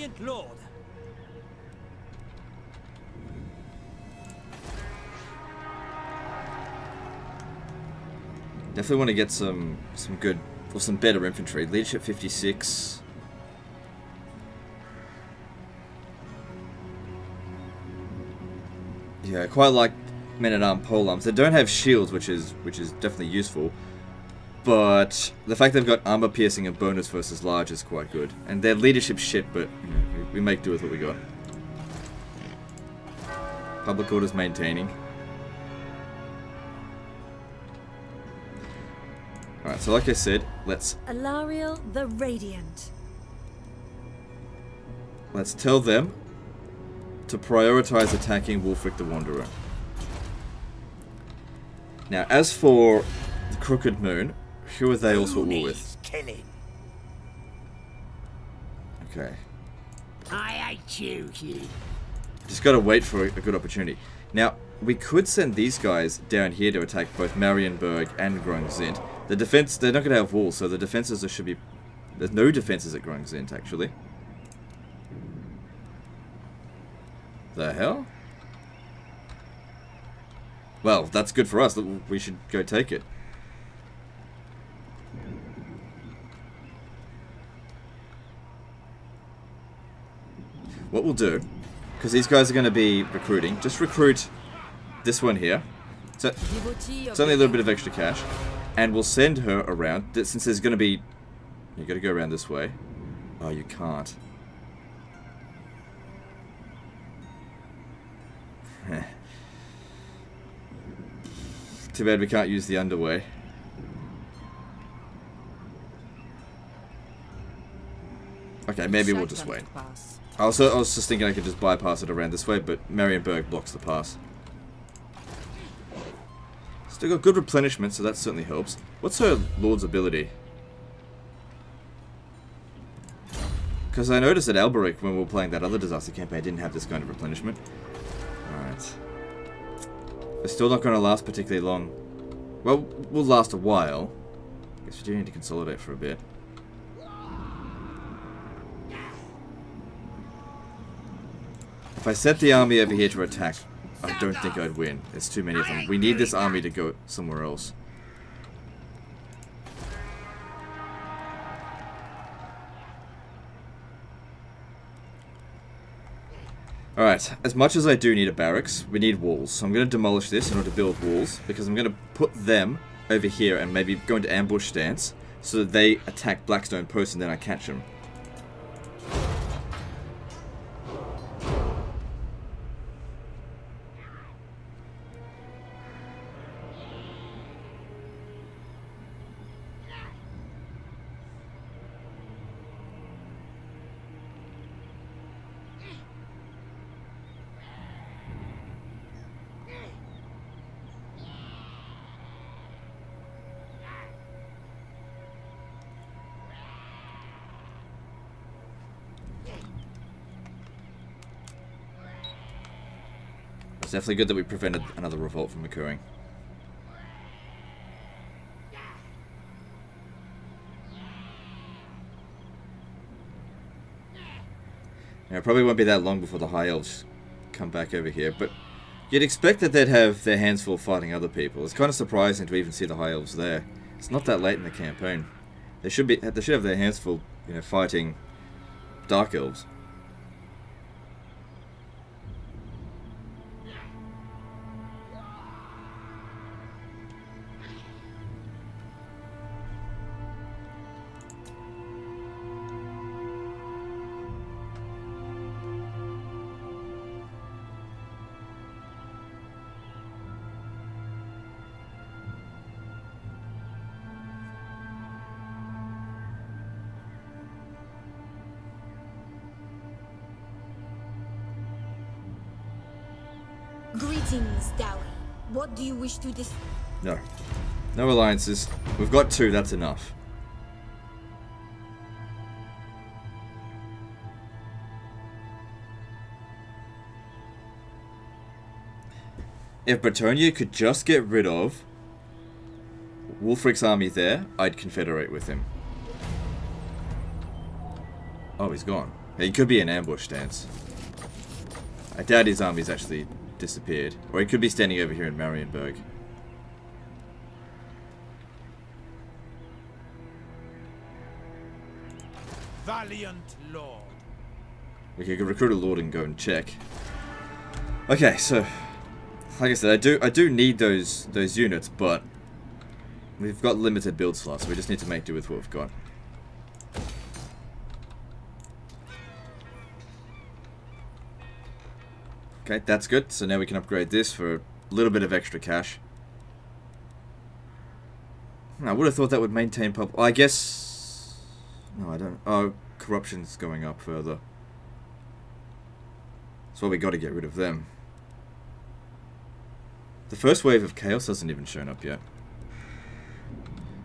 Definitely want to get some some good or some better infantry. Leadership 56. Yeah, I quite like men at arm polearms. They don't have shields, which is which is definitely useful. But the fact they've got armor piercing and bonus versus large is quite good. And their leadership shit, but you know, we make do with what we got. Public orders maintaining. Alright, so like I said, let's... Alariel the Radiant. Let's tell them to prioritize attacking Wulfric the Wanderer. Now, as for the Crooked Moon, who are they also at war with? Killing. Okay. I hate you, Hugh. Just gotta wait for a good opportunity. Now, we could send these guys down here to attack both Marienburg and Grungzint. The defense, they're not gonna have walls, so the defenses should be... There's no defenses at Grungzint, actually. The hell? Well, that's good for us. We should go take it. What we'll do, because these guys are going to be recruiting, just recruit this one here. So it's only a little bit of extra cash. And we'll send her around, since there's going to be... you got to go around this way. Oh, you can't. Too bad we can't use the underway. Okay, maybe we'll just wait. Also, I was just thinking I could just bypass it around this way, but Marienburg blocks the pass. Still got good replenishment, so that certainly helps. What's her Lord's ability? Because I noticed that Alberic, when we were playing that other disaster campaign, didn't have this kind of replenishment. Alright. It's still not going to last particularly long. Well, we'll last a while. I guess we do need to consolidate for a bit. If I set the army over here to attack, I don't think I'd win. There's too many of them. We need this army to go somewhere else. Alright, as much as I do need a barracks, we need walls. So I'm going to demolish this in order to build walls, because I'm going to put them over here and maybe go into ambush stance, so that they attack Blackstone Post and then I catch them. Definitely good that we prevented another revolt from occurring. Now, it probably won't be that long before the High Elves come back over here, but you'd expect that they'd have their hands full fighting other people. It's kind of surprising to even see the High Elves there. It's not that late in the campaign. They should be. They should have their hands full, you know, fighting Dark Elves. Wish to dis- No. No alliances. We've got two, that's enough. If Bretonnia could just get rid of Wulfric's army there, I'd confederate with him. Oh, he's gone. He could be an ambush stance. I doubt his army's actually disappeared. Or he could be standing over here in Marienburg. Valiant Lord. We could recruit a Lord and go and check. Okay, so like I said, I do I do need those those units, but we've got limited build slots, so we just need to make do with what we've got. Okay, that's good. So now we can upgrade this for a little bit of extra cash. Hmm, I would have thought that would maintain pub. I guess. No, I don't. Oh, corruption's going up further. Why we got to get rid of them. The first wave of chaos hasn't even shown up yet.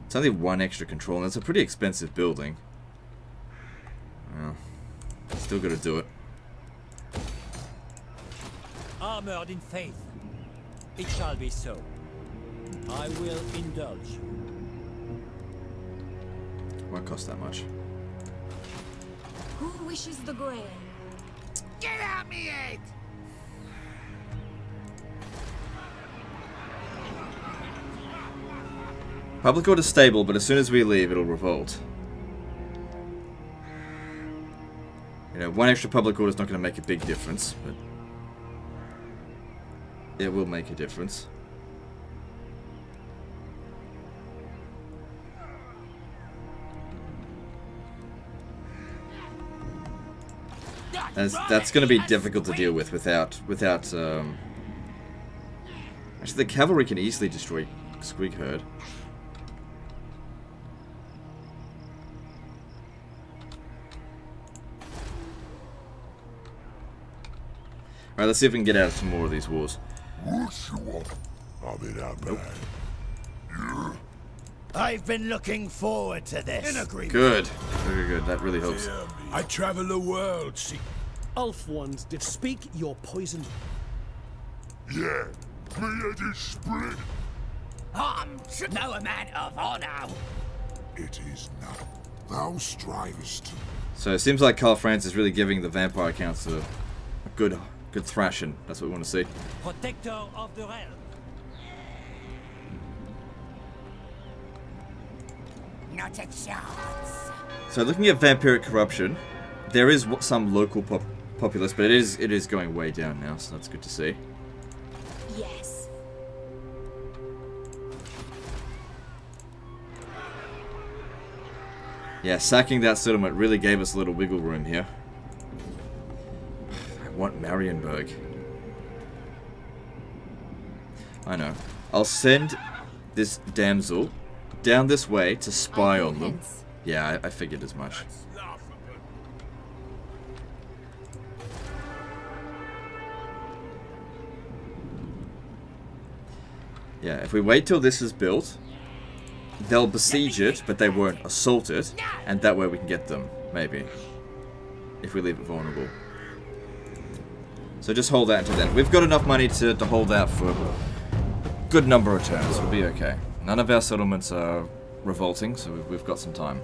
It's only one extra control, and it's a pretty expensive building. Well, still got to do it armored in faith. It shall be so. I will indulge you. Won't cost that much. Who wishes the grail? Get out me head! Public order's stable, but as soon as we leave, it'll revolt. You know, one extra public order's not going to make a big difference, but it will make a difference. As that's going to be difficult to deal with without without. Um... Actually, the cavalry can easily destroy Squig Herd. Alright, let's see if we can get out of some more of these wars. I'll be that bad. I've been looking forward to this. In agreement. Good. Very good. That really helps. I travel the world, see. Ulf ones did speak your poison. Yeah, me it is spread. I'm no a man of honor. It is now. Thou strivest. So it seems like Karl Franz is really giving the Vampire Counts a good, good thrashing. That's what we want to see. Protector of the realm. Not a chance. So looking at vampiric corruption, there is some local pop populace, but it is it is going way down now, so that's good to see. Yes. Yeah, sacking that settlement really gave us a little wiggle room here. Want Marienburg. I know. I'll send this damsel down this way to spy on them. Yeah, I, I figured as much. Yeah, if we wait till this is built, they'll besiege it, but they won't assault it, and that way we can get them, maybe. If we leave it vulnerable. So just hold that until then. We've got enough money to, to hold out for a good number of turns. We'll be okay. None of our settlements are revolting, so we've, we've got some time.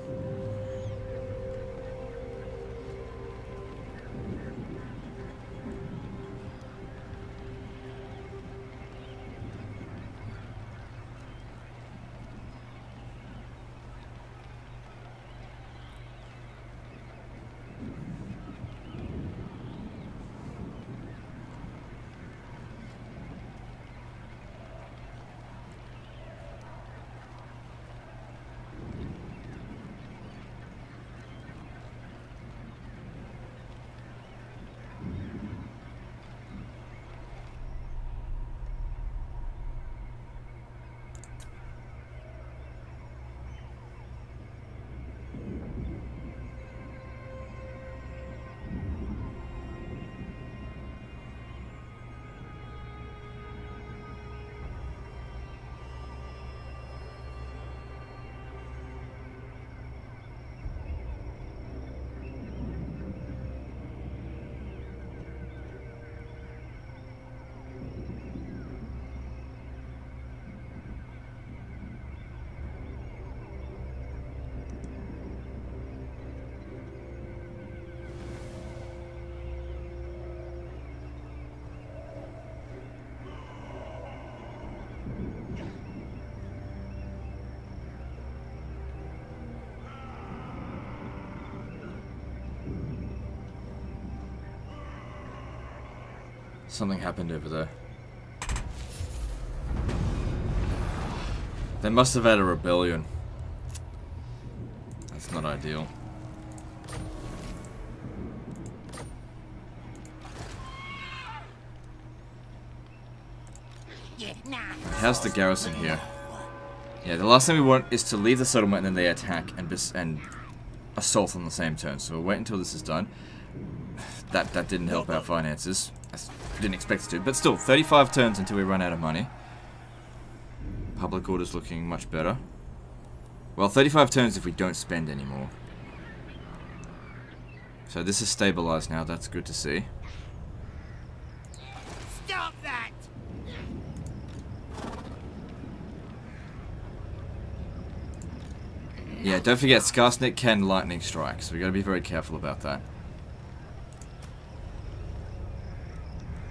Something happened over there. They must have had a rebellion. That's not ideal. How's the garrison here? Yeah, the last thing we want is to leave the settlement and then they attack and and assault on the same turn. So we'll wait until this is done. That that didn't help our finances. Didn't expect it to, but still, 35 turns until we run out of money. Public order's looking much better. Well, 35 turns if we don't spend anymore. So this is stabilized now, that's good to see. Stop that! Yeah, don't forget, Skarsnik can lightning strike, so we gotta be very careful about that.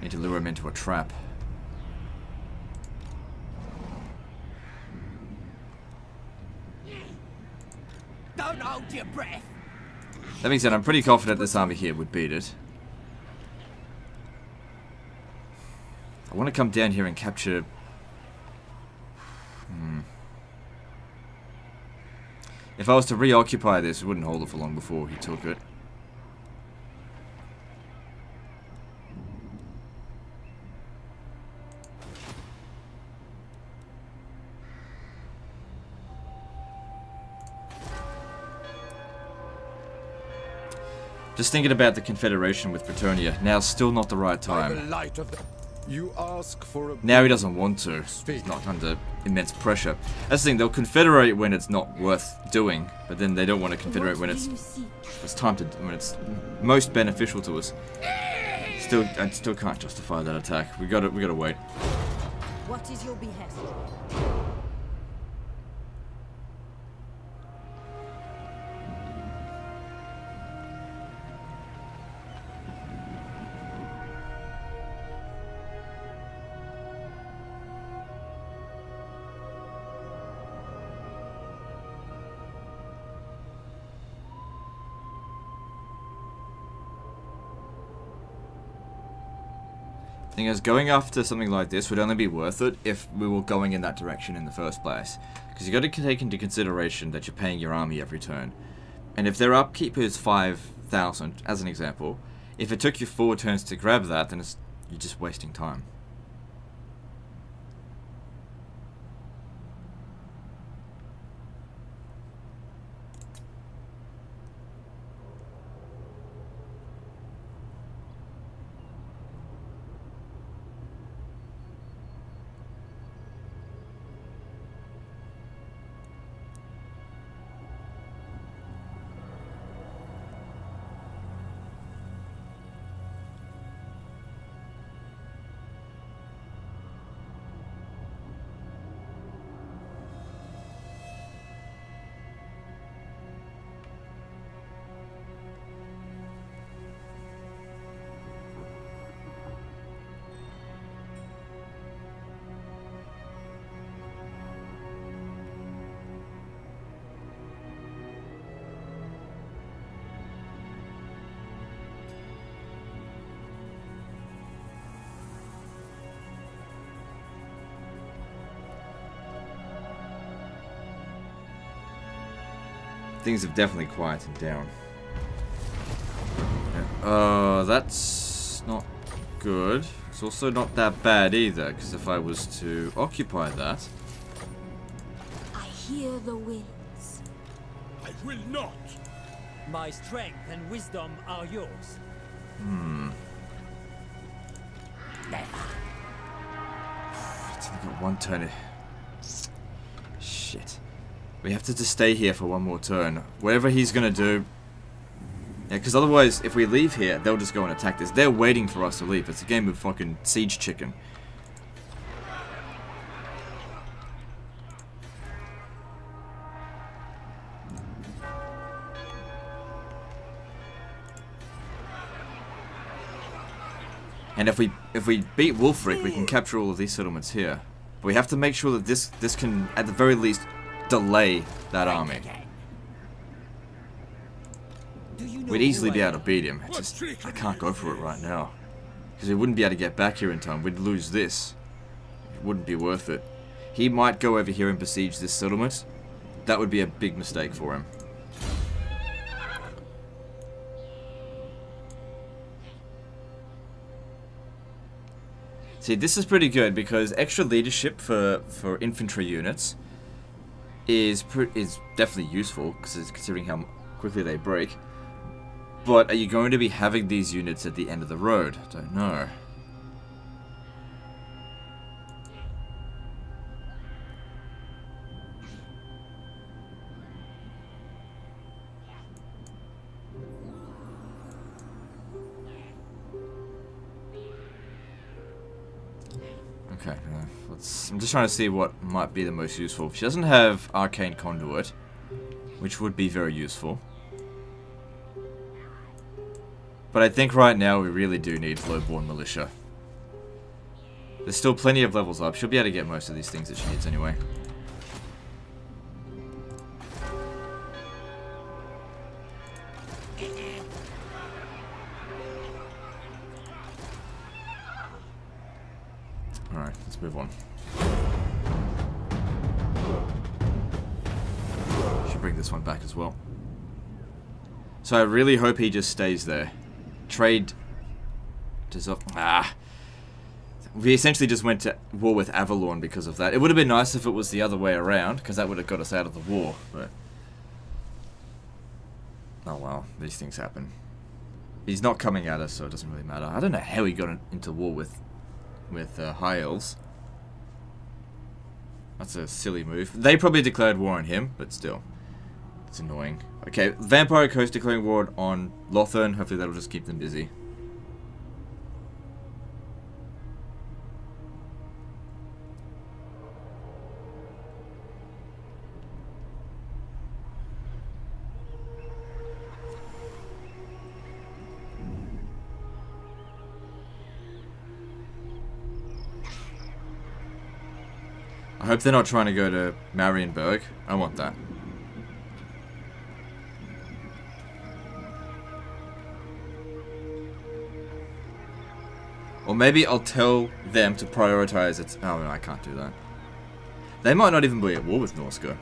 Need to lure him into a trap. Don't hold your breath. That being said, I'm pretty confident this army here would beat it. I want to come down here and capture... Hmm. If I was to reoccupy this, it wouldn't hold it for long before he took it. Just thinking about the Confederation with Bretonnia. Now, still not the right time. You ask for a now he doesn't want to. He's not under immense pressure. That's the thing, they'll confederate when it's not worth doing, but then they don't want to confederate when it's it's time to when it's most beneficial to us. Still I still can't justify that attack. We gotta we gotta wait. What is your behest? Is, going after something like this would only be worth it if we were going in that direction in the first place. Because you've got to take into consideration that you're paying your army every turn. And if their upkeep is 5,000, as an example, if it took you four turns to grab that, then you're just wasting time. Things have definitely quieted down. Uh, that's not good. It's also not that bad either, because if I was to occupy that... I hear the winds. I will not! My strength and wisdom are yours. Hmm. Never. It's only got one turn. We have to just stay here for one more turn. Whatever he's going to do... Yeah, because otherwise, if we leave here, they'll just go and attack this. They're waiting for us to leave. It's a game of fucking siege chicken. And if we if we beat Wulfric, we can capture all of these settlements here. But we have to make sure that this this can, at the very least, delay that army. We'd easily be able to beat him. It's just, I can't go for it right now. Because we wouldn't be able to get back here in time. We'd lose this. It wouldn't be worth it. He might go over here and besiege this settlement. That would be a big mistake for him. See, this is pretty good because extra leadership for, for infantry units is is definitely useful because considering how quickly they break. But are you going to be having these units at the end of the road? Don't know. Just trying to see what might be the most useful. She doesn't have Arcane Conduit, which would be very useful. But I think right now we really do need Lowborn Militia. There's still plenty of levels up. She'll be able to get most of these things that she needs anyway. So I really hope he just stays there. Trade... Does Ah. We essentially just went to war with Avelorn because of that. It would have been nice if it was the other way around, because that would have got us out of the war, but... Oh well, these things happen. He's not coming at us, so it doesn't really matter. I don't know how he got into war with with uh, High Elves. That's a silly move. They probably declared war on him, but still. It's annoying. Okay, Vampire Coast declaring war on Lothern. Hopefully that'll just keep them busy. I hope they're not trying to go to Marienburg. I want that. Or maybe I'll tell them to prioritize it. Oh, no, I can't do that. They might not even be at war with Norsca.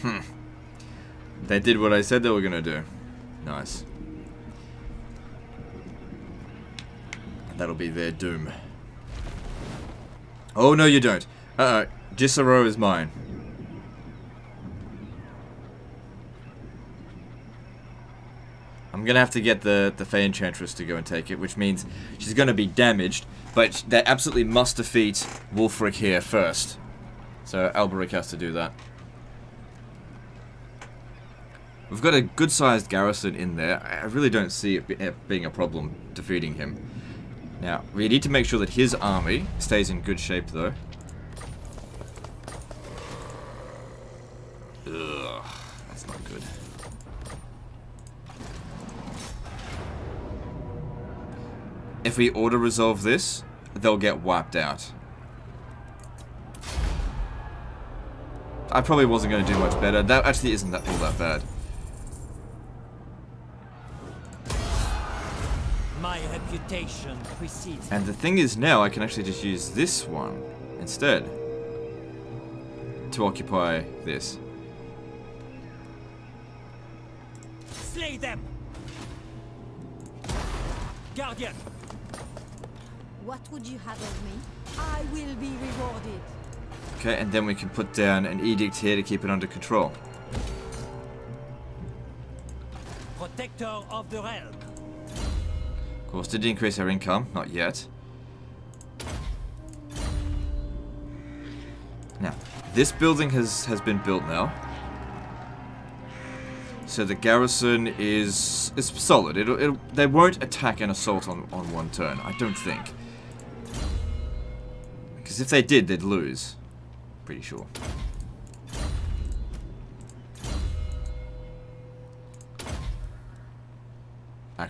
Hmm. They did what I said they were going to do. Be their doom. Oh, no you don't. Uh-uh. Gisoreux is mine. I'm gonna have to get the, the Fey Enchantress to go and take it, which means she's gonna be damaged, but they absolutely must defeat Wulfric here first. So Alberic has to do that. We've got a good-sized garrison in there. I really don't see it being a problem defeating him. Now, we need to make sure that his army stays in good shape, though. Ugh, that's not good. If we auto-resolve this, they'll get wiped out. I probably wasn't going to do much better. That actually isn't that all that bad. Reputation precedes And the thing is now I can actually just use this one instead to occupy this. Slay them! Guardian! What would you have of me? I will be rewarded. Okay, and then we can put down an edict here to keep it under control. Protector of the realm. Of course, did increase our income? Not yet. Now, this building has, has been built now. So the garrison is is solid. It'll, it'll, they won't attack and assault on, on one turn, I don't think. Because if they did, they'd lose. Pretty sure.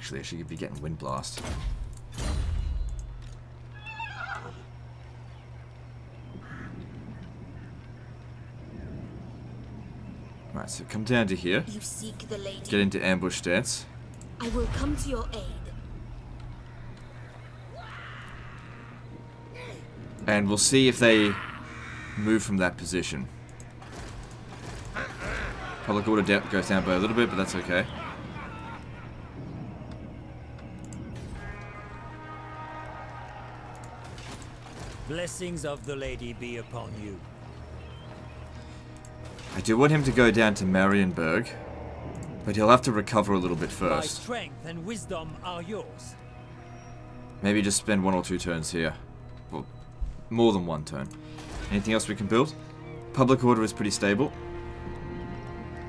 Actually, I should be getting Wind Blast. Right, so come down to here. You seek the lady. Get into ambush stance. I will come to your aid. And we'll see if they move from that position. Public order depth goes down by a little bit, but that's okay. Blessings of the lady be upon you. I do want him to go down to Marienburg, but he'll have to recover a little bit first. My strength and wisdom are yours. Maybe just spend one or two turns here. Well, more than one turn. Anything else we can build? Public order is pretty stable.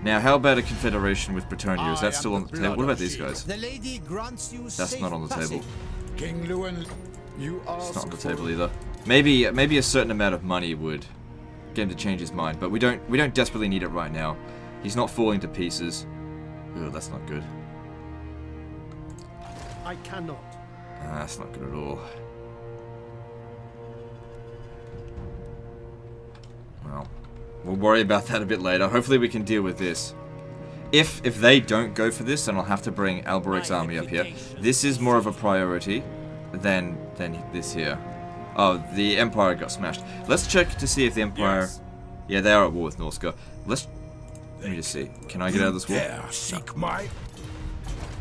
Now, how about a confederation with Bretonnia? Is that still on the, table? What about these guys? The lady grants you That's not on the table. King Louen, you are it's not on the table either. Maybe maybe a certain amount of money would get him to change his mind, but we don't we don't desperately need it right now. He's not falling to pieces. Ugh, that's not good. I cannot. Ah, that's not good at all. Well, we'll worry about that a bit later. Hopefully we can deal with this. If if they don't go for this, then I'll have to bring Alberic's army up here. This is more of a priority than than this here. Oh, the Empire got smashed. Let's check to see if the Empire... Yes. Yeah, they are at war with Norsca. Let's... Let me just see. Can I get out of this war? Seek my...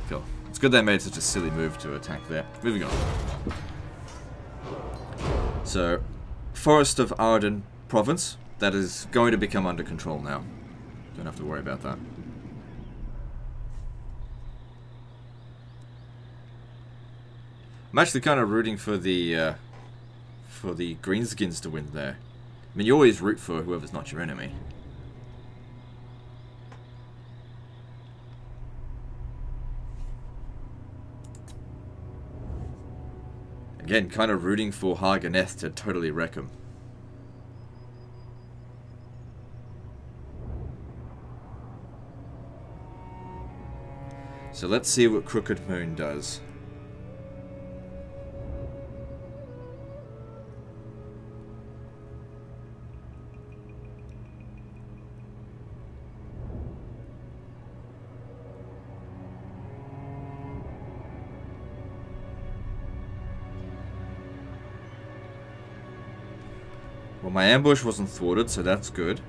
Cool. Let's good they made such a silly move to attack there. Moving on. So, Forest of Arden province. That is going to become under control now. Don't have to worry about that. I'm actually kind of rooting for the uh, for the Greenskins to win there. I mean, you always root for whoever's not your enemy. Again, kind of rooting for Har Ganeth to totally wreck him. So let's see what Crooked Moon does. Well, my ambush wasn't thwarted, so that's good.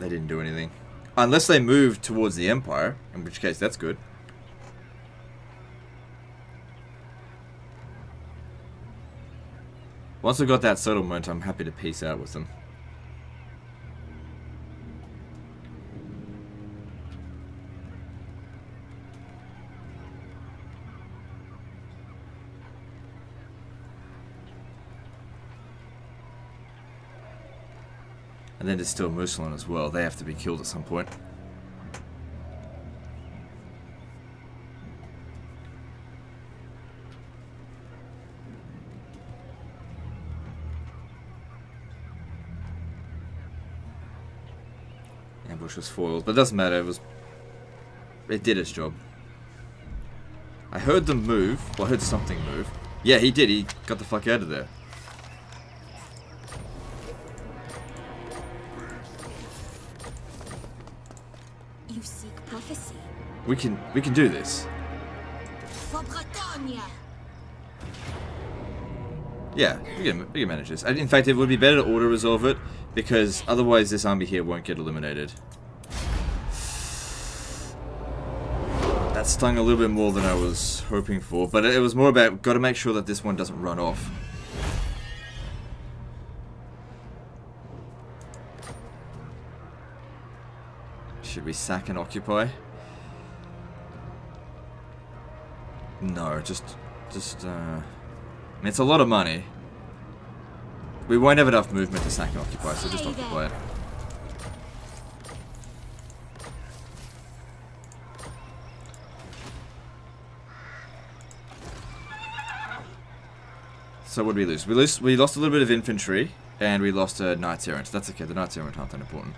They didn't do anything. Unless they moved towards the Empire, in which case that's good. Once I've got that settlement, I'm happy to peace out with them. Then there's still Mousillon as well. They have to be killed at some point. Ambush was foiled, but it doesn't matter. It was, it did its job. I heard them move. Well, I heard something move. Yeah, he did. He got the fuck out of there. We can we can do this. Yeah, we can, we can manage this. In fact, it would be better to auto-resolve it, because otherwise this army here won't get eliminated. That stung a little bit more than I was hoping for, but it was more about, got to make sure that this one doesn't run off. Should we sack and occupy? No, just, just, uh... I mean, it's a lot of money. We won't have enough movement to sack and occupy, so just occupy it. So what did we lose? We lose. We lost a little bit of infantry, and we lost a knights errant. That's okay. The knights errant aren't that important.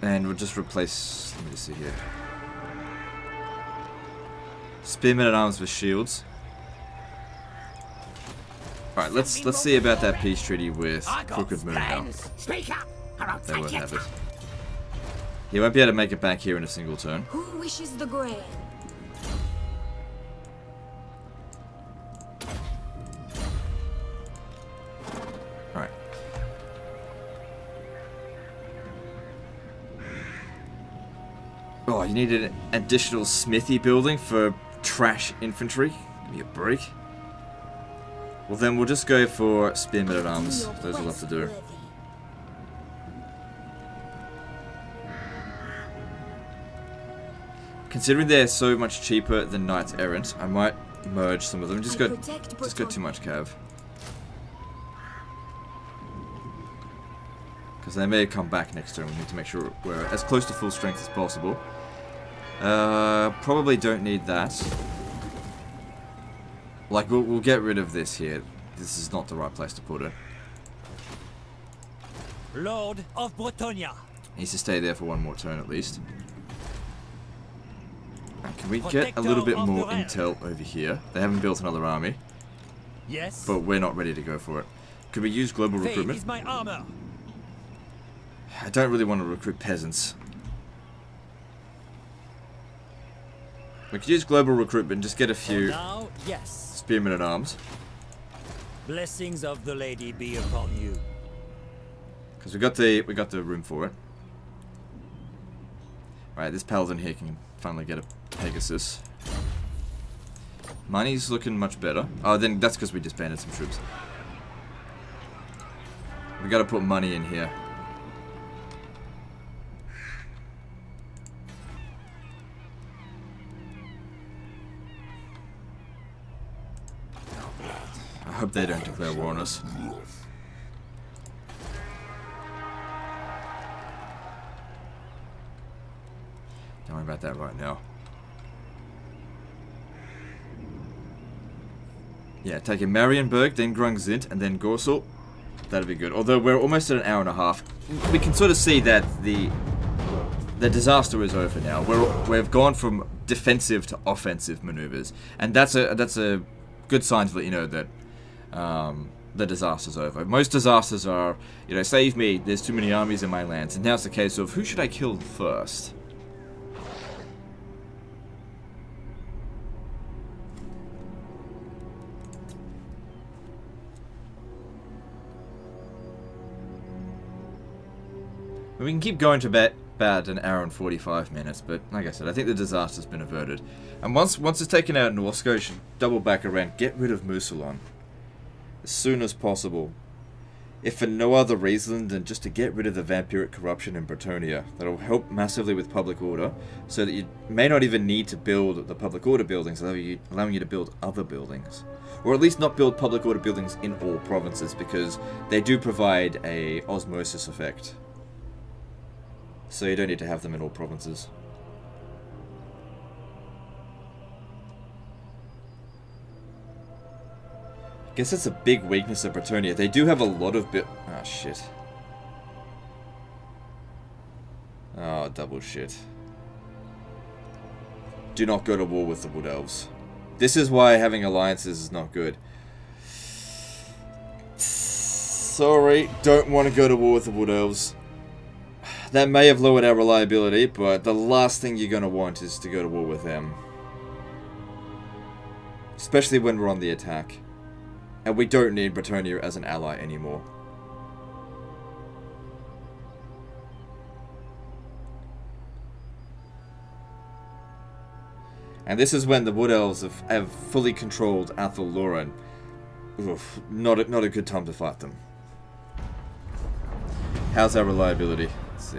And we'll just replace. Let me just see here. Spearmen at arms with shields. Alright, let's let's see about that peace treaty with Crooked Moon now. They won't have it. He won't be able to make it back here in a single turn. Who wishes the grain? Alright. Oh, you need an additional smithy building for trash infantry. Give me a break. Well then we'll just go for spearmen at arms. Those will have to do. Considering they're so much cheaper than Knights Errant, I might merge some of them. Just got just got too much cav. Because they may come back next turn. We need to make sure we're as close to full strength as possible. Uh, probably don't need that. Like, we'll, we'll get rid of this here. This is not the right place to put it. Lord of Bretonnia. Needs to stay there for one more turn at least. can we get a little bit more intel over here? They haven't built another army. Yes. But we're not ready to go for it. Could we use global recruitment? Is my armor. I don't really want to recruit peasants. We could use global recruitment, just get a few now, yes. spearmen at arms. Blessings of the lady be upon you. Because we got the we got the room for it. Right, this paladin here can finally get a Pegasus. Money's looking much better. Oh, then that's because we disbanded some troops. We gotta put money in here. Hope they don't declare war on us. Don't worry about that right now. Yeah, taking Marienburg, then Grungzint, and then Gorsel. That'd be good. Although we're almost at an hour and a half. We can sort of see that the the disaster is over now. We're we've gone from defensive to offensive maneuvers, and that's a that's a good sign to let you know that um, the disaster's over. Most disasters are, you know, save me. There's too many armies in my lands, and now it's a case of who should I kill first. We can keep going to bet about an hour and 45 minutes, but like I said, I think the disaster's been averted. And once once it's taken out Norsca, should double back around, get rid of Mousillon. As soon as possible. If for no other reason than just to get rid of the vampiric corruption in Bretonnia. That'll help massively with public order, so that you may not even need to build the public order buildings, allowing you, allowing you to build other buildings. Or at least not build public order buildings in all provinces, because they do provide a osmosis effect so you don't need to have them in all provinces. Guess that's a big weakness of Bretonnia. They do have a lot of bit. Ah, oh, shit. Oh, double shit. Do not go to war with the Wood Elves. This is why having alliances is not good. Sorry, don't want to go to war with the Wood Elves. That may have lowered our reliability, but the last thing you're going to want is to go to war with them. Especially when we're on the attack. And we don't need Bretonnia as an ally anymore. And this is when the Wood Elves have, have fully controlled Athel Loren. Oof, not a, not a good time to fight them. How's our reliability? Let's see.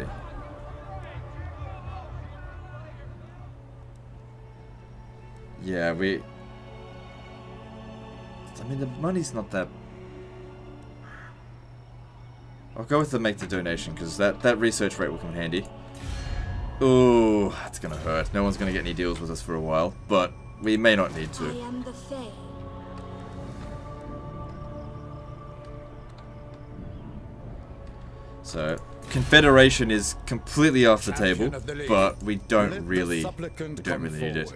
Yeah, we... I mean, the money's not that... I'll go with the make the donation, because that, that research rate will come in handy. Ooh, that's gonna hurt. No one's gonna get any deals with us for a while, but we may not need to. So, Confederation is completely off the table, but we don't really, we don't really need it.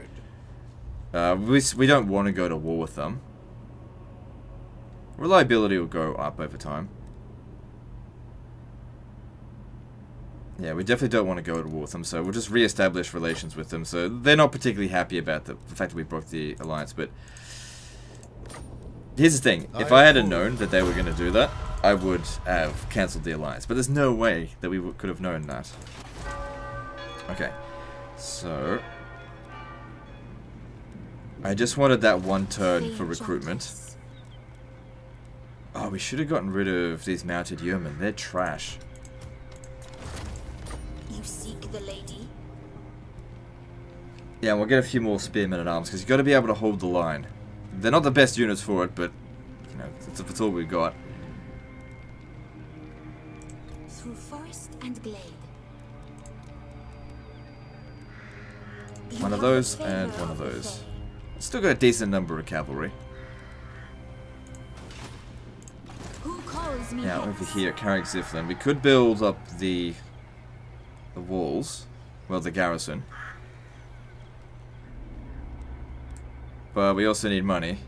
Uh, we, we don't want to go to war with them. Reliability will go up over time. Yeah, we definitely don't want to go to war with them, so we'll just re-establish relations with them. So they're not particularly happy about the, the fact that we broke the alliance, but... Here's the thing, if I had known that they were going to do that, I would have cancelled the alliance. But there's no way that we could have known that. Okay, so... I just wanted that one turn for recruitment. Oh, we should have gotten rid of these mounted yeomen. They're trash. You seek the lady? Yeah, we'll get a few more spearmen at arms, because you've got to be able to hold the line. They're not the best units for it, but, you know, it's, it's all we've got. through forest and glade. One of those and one of those. Still got a decent number of cavalry. Now over here at Karak Ziflin, we could build up the the walls, well the garrison. But we also need money.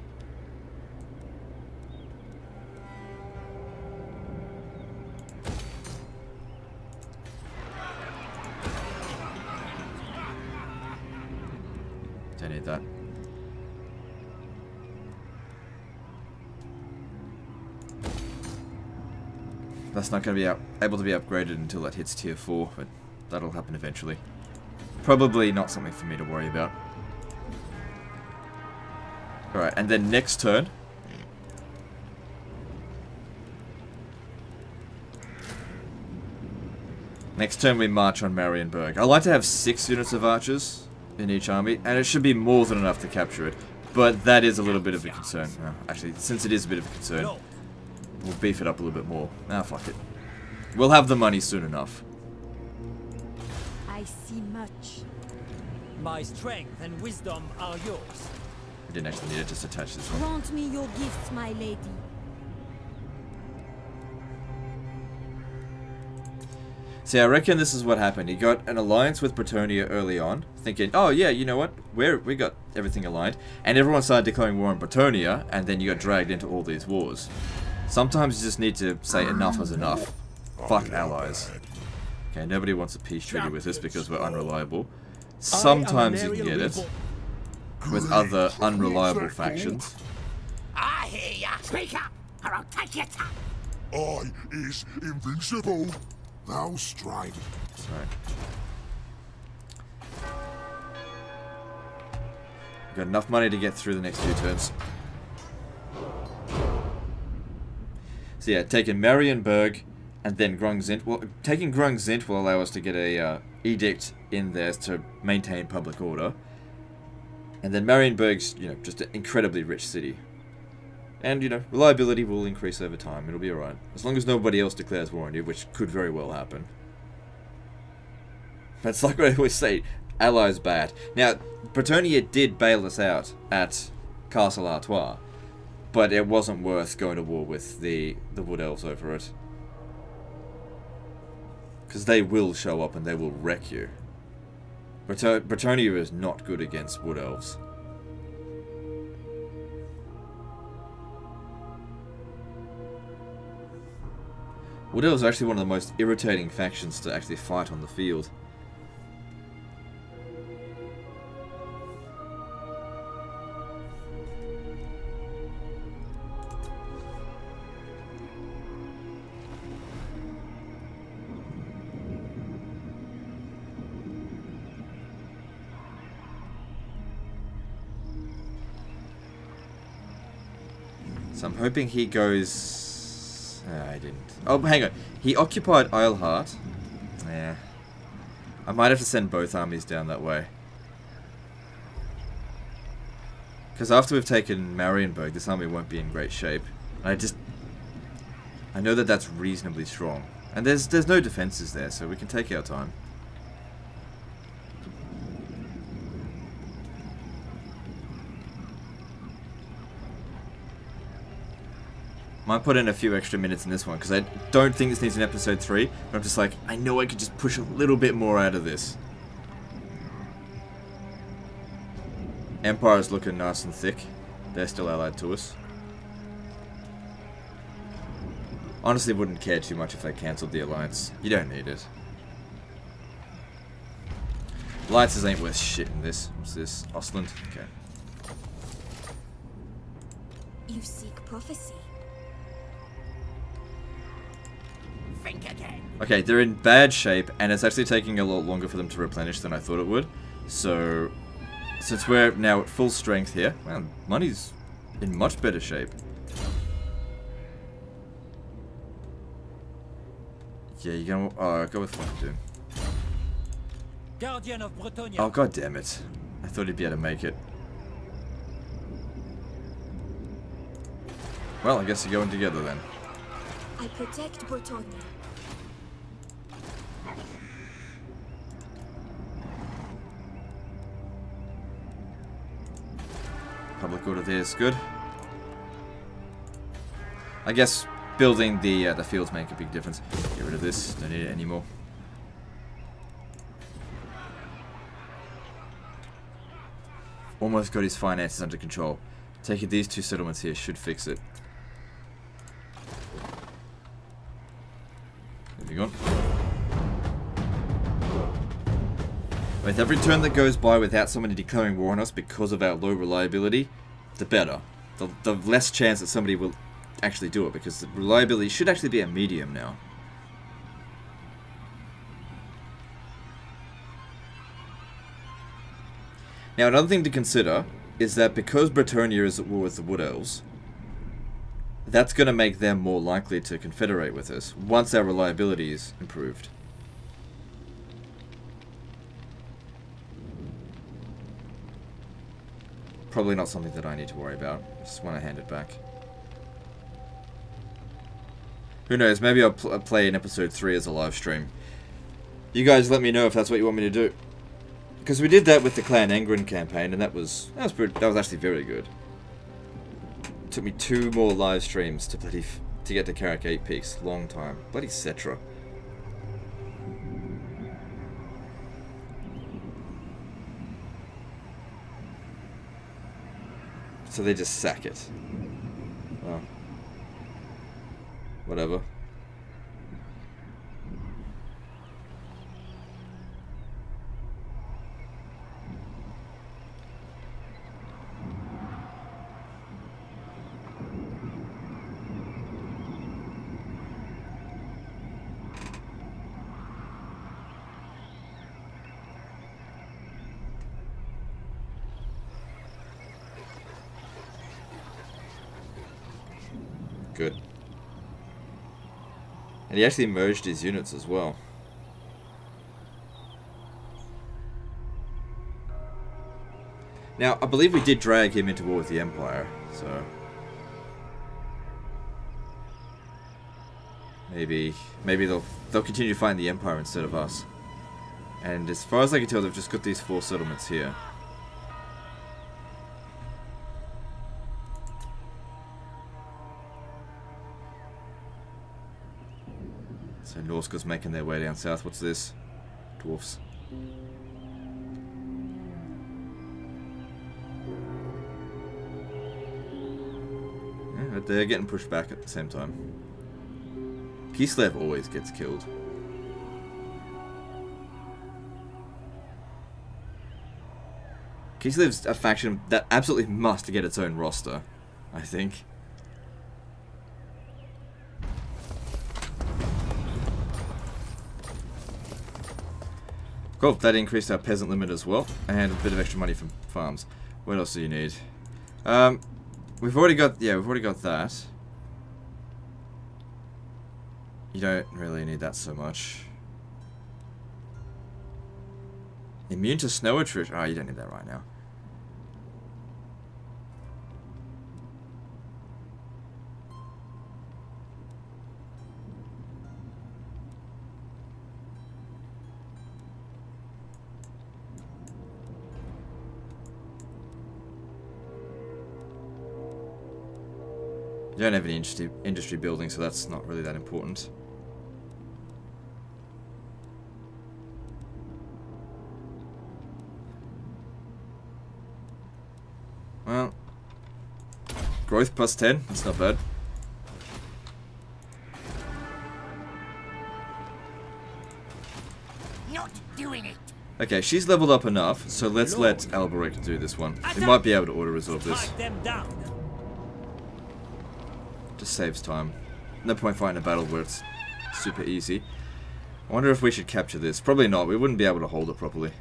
That's not going to be able to be upgraded until it hits tier 4, but that'll happen eventually. probably not something for me to worry about. Alright, and then next turn. Next turn we march on Marienburg. I like to have six units of archers in each army, and it should be more than enough to capture it. But that is a little bit of a concern. Uh, actually, since it is a bit of a concern, we'll beef it up a little bit more. Ah, fuck it. We'll have the money soon enough. I see much. My strength and wisdom are yours. I didn't actually need to just attach this one. Grant me your gifts, my lady. See, I reckon this is what happened. He got an alliance with Bretonnia early on, thinking, oh yeah, you know what, we're, we got everything aligned. And everyone started declaring war on Bretonnia, and then you got dragged into all these wars. Sometimes you just need to say enough is enough. Fuck allies. Okay, nobody wants a peace treaty with us because we're unreliable. Sometimes you can get it with other unreliable factions. I hear ya. Speak up, or I'll take your tongue. I is invincible. Thou stride. Sorry. Got enough money to get through the next few turns. Yeah, taking Marienburg and then Grungzint. Well, taking Grungzint will allow us to get a uh, edict in there to maintain public order. And then Marienburg's, you know, just an incredibly rich city. And, you know, reliability will increase over time. It'll be alright. As long as nobody else declares war on you, which could very well happen. That's like what I always say, allies bad. Now, Bretonnia did bail us out at Castle Artois, but it wasn't worth going to war with the, the Wood Elves over it. Because they will show up and they will wreck you. Bretonnia is not good against Wood Elves. Wood Elves are actually one of the most irritating factions to actually fight on the field. So I'm hoping he goes... I didn't. Oh, hang on. He occupied Eilhart. Yeah. I might have to send both armies down that way. Because after we've taken Marienburg, this army won't be in great shape. I just... I know that that's reasonably strong. And there's there's no defenses there, so we can take our time. Might put in a few extra minutes in this one, because I don't think this needs an episode 3, but I'm just like, I know I could just push a little bit more out of this. Empire's looking nice and thick. They're still allied to us. Honestly, wouldn't care too much if they cancelled the alliance. You don't need it. Alliances ain't worth shit in this. What's this? Ostland? Okay. You seek prophecy. Okay, they're in bad shape, and it's actually taking a lot longer for them to replenish than I thought it would. So, since we're now at full strength here, well, money's in much better shape. Yeah, you gonna uh, go with Flank Doom. Guardian of Bretonnia. Oh god damn it! I thought he'd be able to make it. Well, I guess you're going together then. I protect Bretonnia. Public order there is good. I guess building the uh, the fields make a big difference. Get rid of this. Don't need it anymore. Almost got his finances under control. Taking these two settlements here should fix it. With every turn that goes by without somebody declaring war on us because of our low reliability, the better. The, the less chance that somebody will actually do it, because the reliability should actually be a medium now. Now, another thing to consider is that because Bretonnia is at war with the Wood Elves, that's going to make them more likely to confederate with us once our reliability is improved. Probably not something that I need to worry about. Just want to hand it back. Who knows, maybe I'll pl play in episode 3 as a live stream. You guys let me know if that's what you want me to do. Because we did that with the Clan Angrund campaign, and that was that was pretty, that was actually very good. It took me two more live streams to bloody to get to Karak 8 Peaks. Long time. Bloody Cetra. So they just sack it. Whatever. Good. And he actually merged his units as well. Now, I believe we did drag him into war with the Empire, so... Maybe, maybe they'll they'll continue to find the Empire instead of us. And as far as I can tell, they've just got these four settlements here. So making their way down south. What's this? Dwarfs. Yeah, but they're getting pushed back at the same time. Kislev always gets killed. Kislev's a faction that absolutely must get its own roster, I think. Cool, that increased our peasant limit as well, and a bit of extra money from farms. What else do you need? Um, we've already got, yeah, we've already got that. You don't really need that so much. Immune to snow attrition. Oh, you don't need that right now. You don't have any industry, industry building, so that's not really that important. Well, growth plus 10, that's not bad. Not doing it. Okay, she's leveled up enough, so let's let Alberic do this one. We might be able to auto-resolve this. Them down. Just saves time. No point fighting a battle where it's super easy. I wonder if we should capture this. Probably not. We wouldn't be able to hold it properly.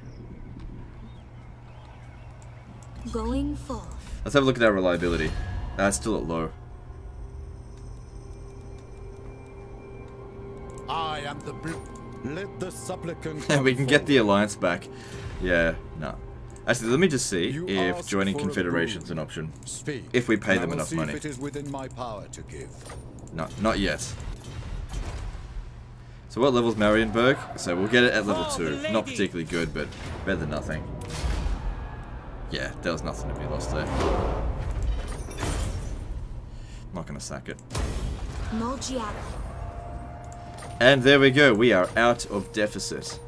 Going forth. Let's have a look at our reliability. Uh, That's still at low. I am the blue. Let the supplicant. we can get the alliance back. Yeah, no. Actually, let me just see You if joining for a confederation's boon. an option. Speak. If we pay I them enough money. It is within my power to give. No, not yet. So what level's Marienburg? So we'll get it at level Oh, 2. Not particularly good, but better than nothing. Yeah, there was nothing to be lost there. Not gonna sack it. Molgiara. And there we go, we are out of deficit.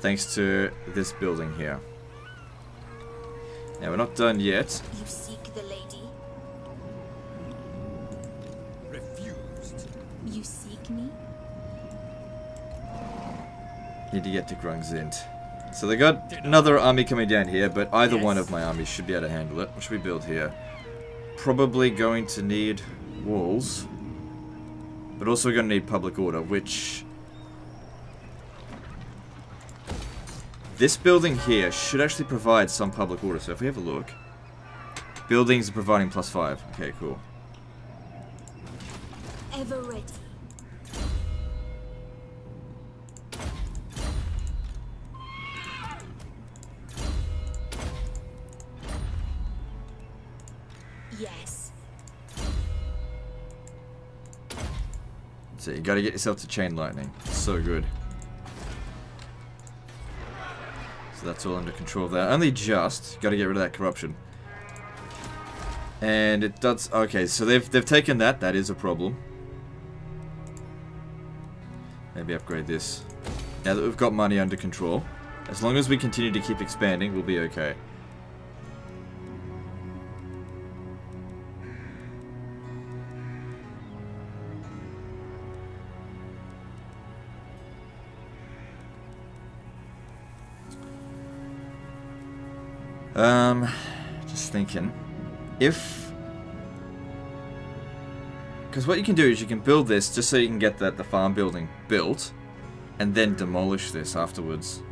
Thanks to this building here. Now we're not done yet. You seek the lady. Refused. You seek me. Need to get to Grungzint. So they got another army coming down here, but either one of my armies should be able to handle it. What should we build here? Probably going to need walls. But also going to need public order, which... This building here should actually provide some public order. So if we have a look, buildings are providing plus five. Okay, cool. Ever ready. Yes. So you gotta get yourself to chain lightning. so good. That's all under control there. Only just. Gotta get rid of that corruption. And it does... Okay, so they've, they've taken that. That is a problem. Maybe upgrade this. Now that we've got money under control. As long as we continue to keep expanding, we'll be okay. Um, just thinking. If... Because what you can do is you can build this just so you can get that the farm building built, and then demolish this afterwards.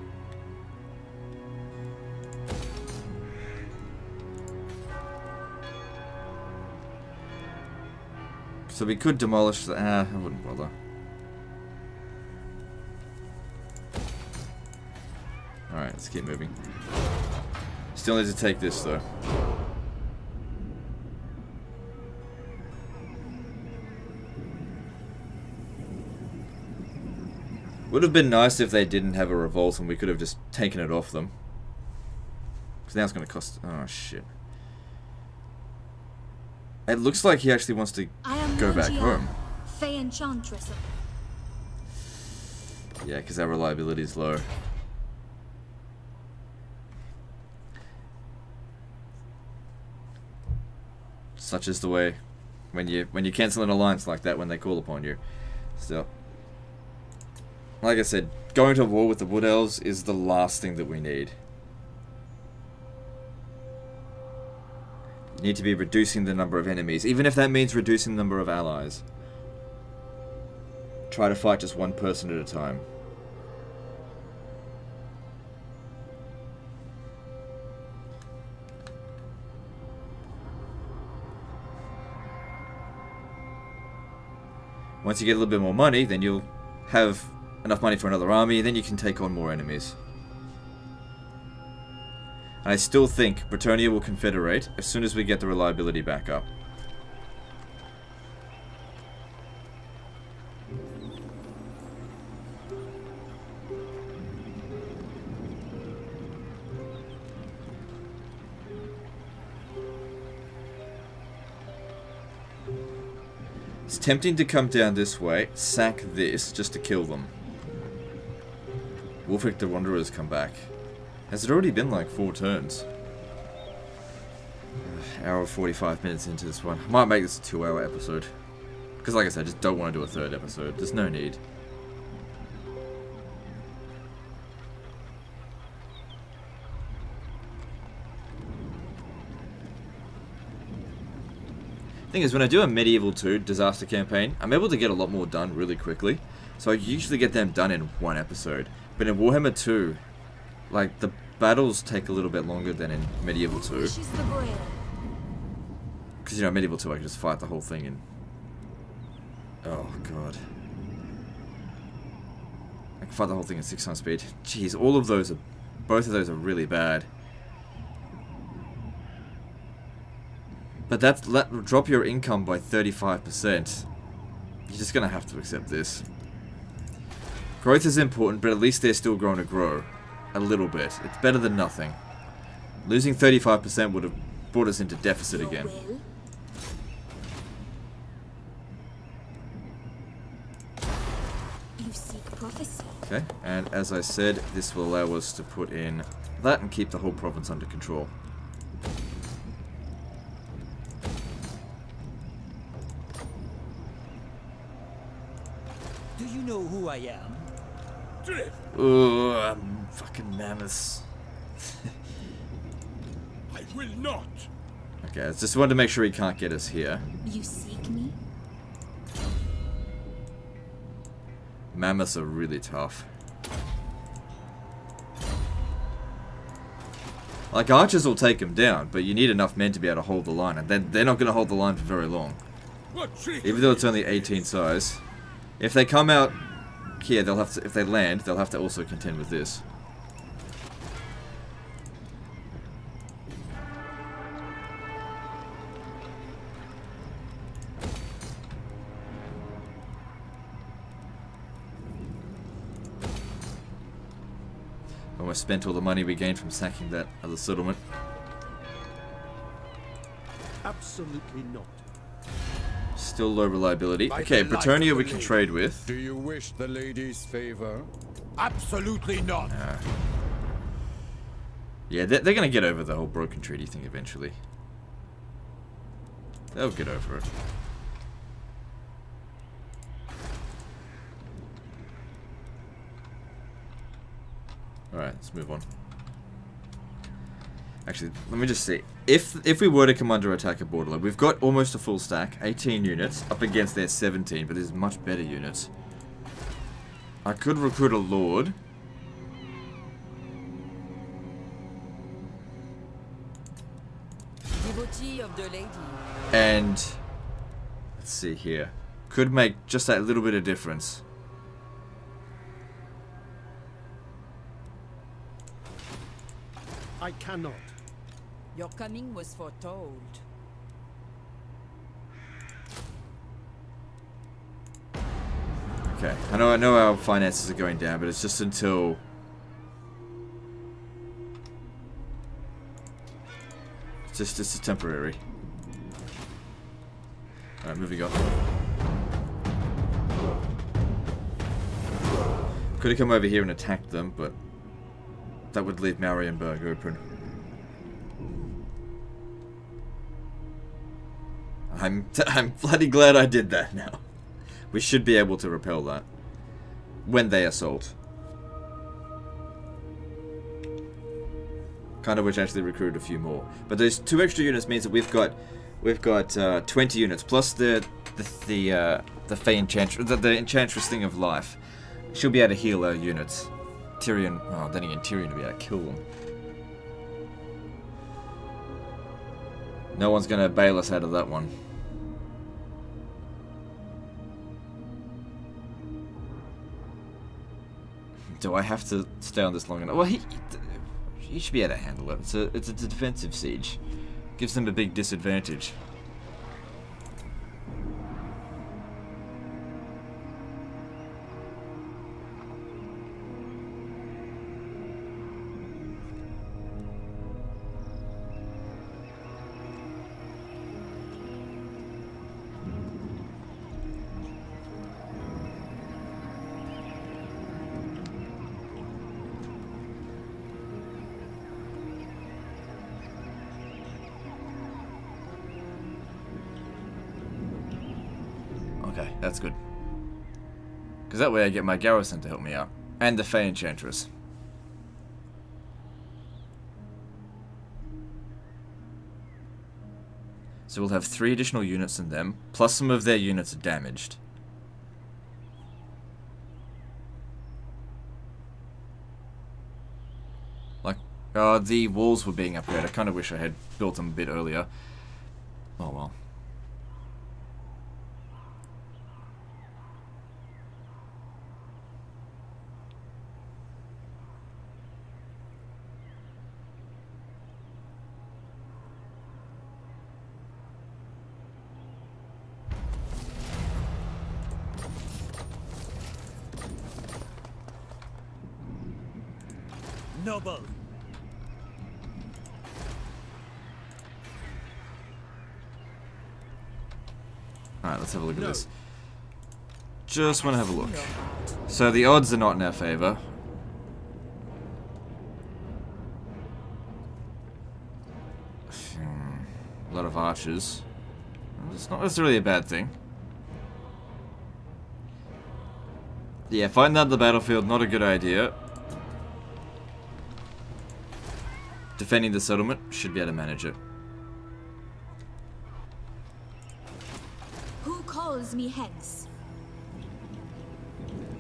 So we could demolish the... Ah, I wouldn't bother. Alright, let's keep moving. Still need to take this though. Would have been nice if they didn't have a revolt and we could have just taken it off them. Because now it's going to cost... Oh, shit. It looks like he actually wants to go back home. Yeah, because our reliability is low. Such as the way when you when you cancel an alliance like that when they call upon you. Still. Like I said, going to war with the Wood Elves is the last thing that we need. You need to be reducing the number of enemies, even if that means reducing the number of allies. Try to fight just one person at a time. Once you get a little bit more money, then you'll have enough money for another army, then you can take on more enemies. And I still think Bretonnia will confederate as soon as we get the reliability back up. Tempting to come down this way, sack this, just to kill them. Wulfric the Wanderer's come back. Has it already been like four turns? Hour 45 minutes into this one. Might make this a two hour episode. Because like I said, I just don't want to do a third episode. There's no need. Thing is, when I do a Medieval 2 disaster campaign, I'm able to get a lot more done really quickly. So I usually get them done in one episode. But in Warhammer 2, like, the battles take a little bit longer than in Medieval 2. Because, you know, Medieval 2, I can just fight the whole thing in... Oh, God. I can fight the whole thing in 6 times speed. Jeez, all of those are... Both of those are really bad. But that's let drop your income by 35%. You're just gonna have to accept this. Growth is important, but at least they're still going to grow. A little bit. It's better than nothing. Losing 35% would have brought us into deficit again. Okay, and as I said, this will allow us to put in that and keep the whole province under control. I am? Oh, I'm fucking mammoths. I will not. Okay, I just wanted to make sure he can't get us here. You seek me? Mammoths are really tough. Like, archers will take them down, but you need enough men to be able to hold the line, and they're, they're not going to hold the line for very long. Even though it's only 18 size. If they come out here, they'll have to, if they land, they'll have to also contend with this. Almost spent all the money we gained from sacking that other settlement. Absolutely not. Still low reliability. By okay, Bretonnia we can lady. trade with. Do you wish the lady's favor? Absolutely not. Nah. Yeah, they're, they're going to get over the whole broken treaty thing eventually. They'll get over it. Alright, let's move on. Actually, let me just see. If if we were to come under attack at Borderline, we've got almost a full stack, 18 units, up against their 17, but there's much better units. I could recruit a Lord. And, let's see here. Could make just that little bit of difference. I cannot. Your coming was foretold. Okay, I know I know our finances are going down, but it's just until it's just it's temporary. Alright, moving on. Could have come over here and attacked them, but that would leave Marienburg open. I'm, I'm bloody glad I did that now. We should be able to repel that. When they assault. Kind of wish I actually recruited a few more. But those two extra units means that we've got we've got uh, 20 units plus the the the uh, the Fey Enchantress the, the Enchantress thing of life. She'll be able to heal our units. Tyrion, oh, then again, Tyrion will be able to kill them. No one's going to bail us out of that one. Do I have to stay on this long enough? Well, he, he should be able to handle it. It's a, it's a defensive siege. Gives them a big disadvantage. That way I get my garrison to help me out. And the Fey Enchantress. So we'll have three additional units in them, plus some of their units are damaged. Like, uh, the walls were being upgraded. I kind of wish I had built them a bit earlier. Oh well. Noble. Alright, let's have a look no. at this. Just want to have a look. So the odds are not in our favor. Hmm, a lot of archers. It's not necessarily a bad thing. Yeah, fighting out the battlefield, not a good idea. Defending the settlement should be able to manage it. Who calls me hence?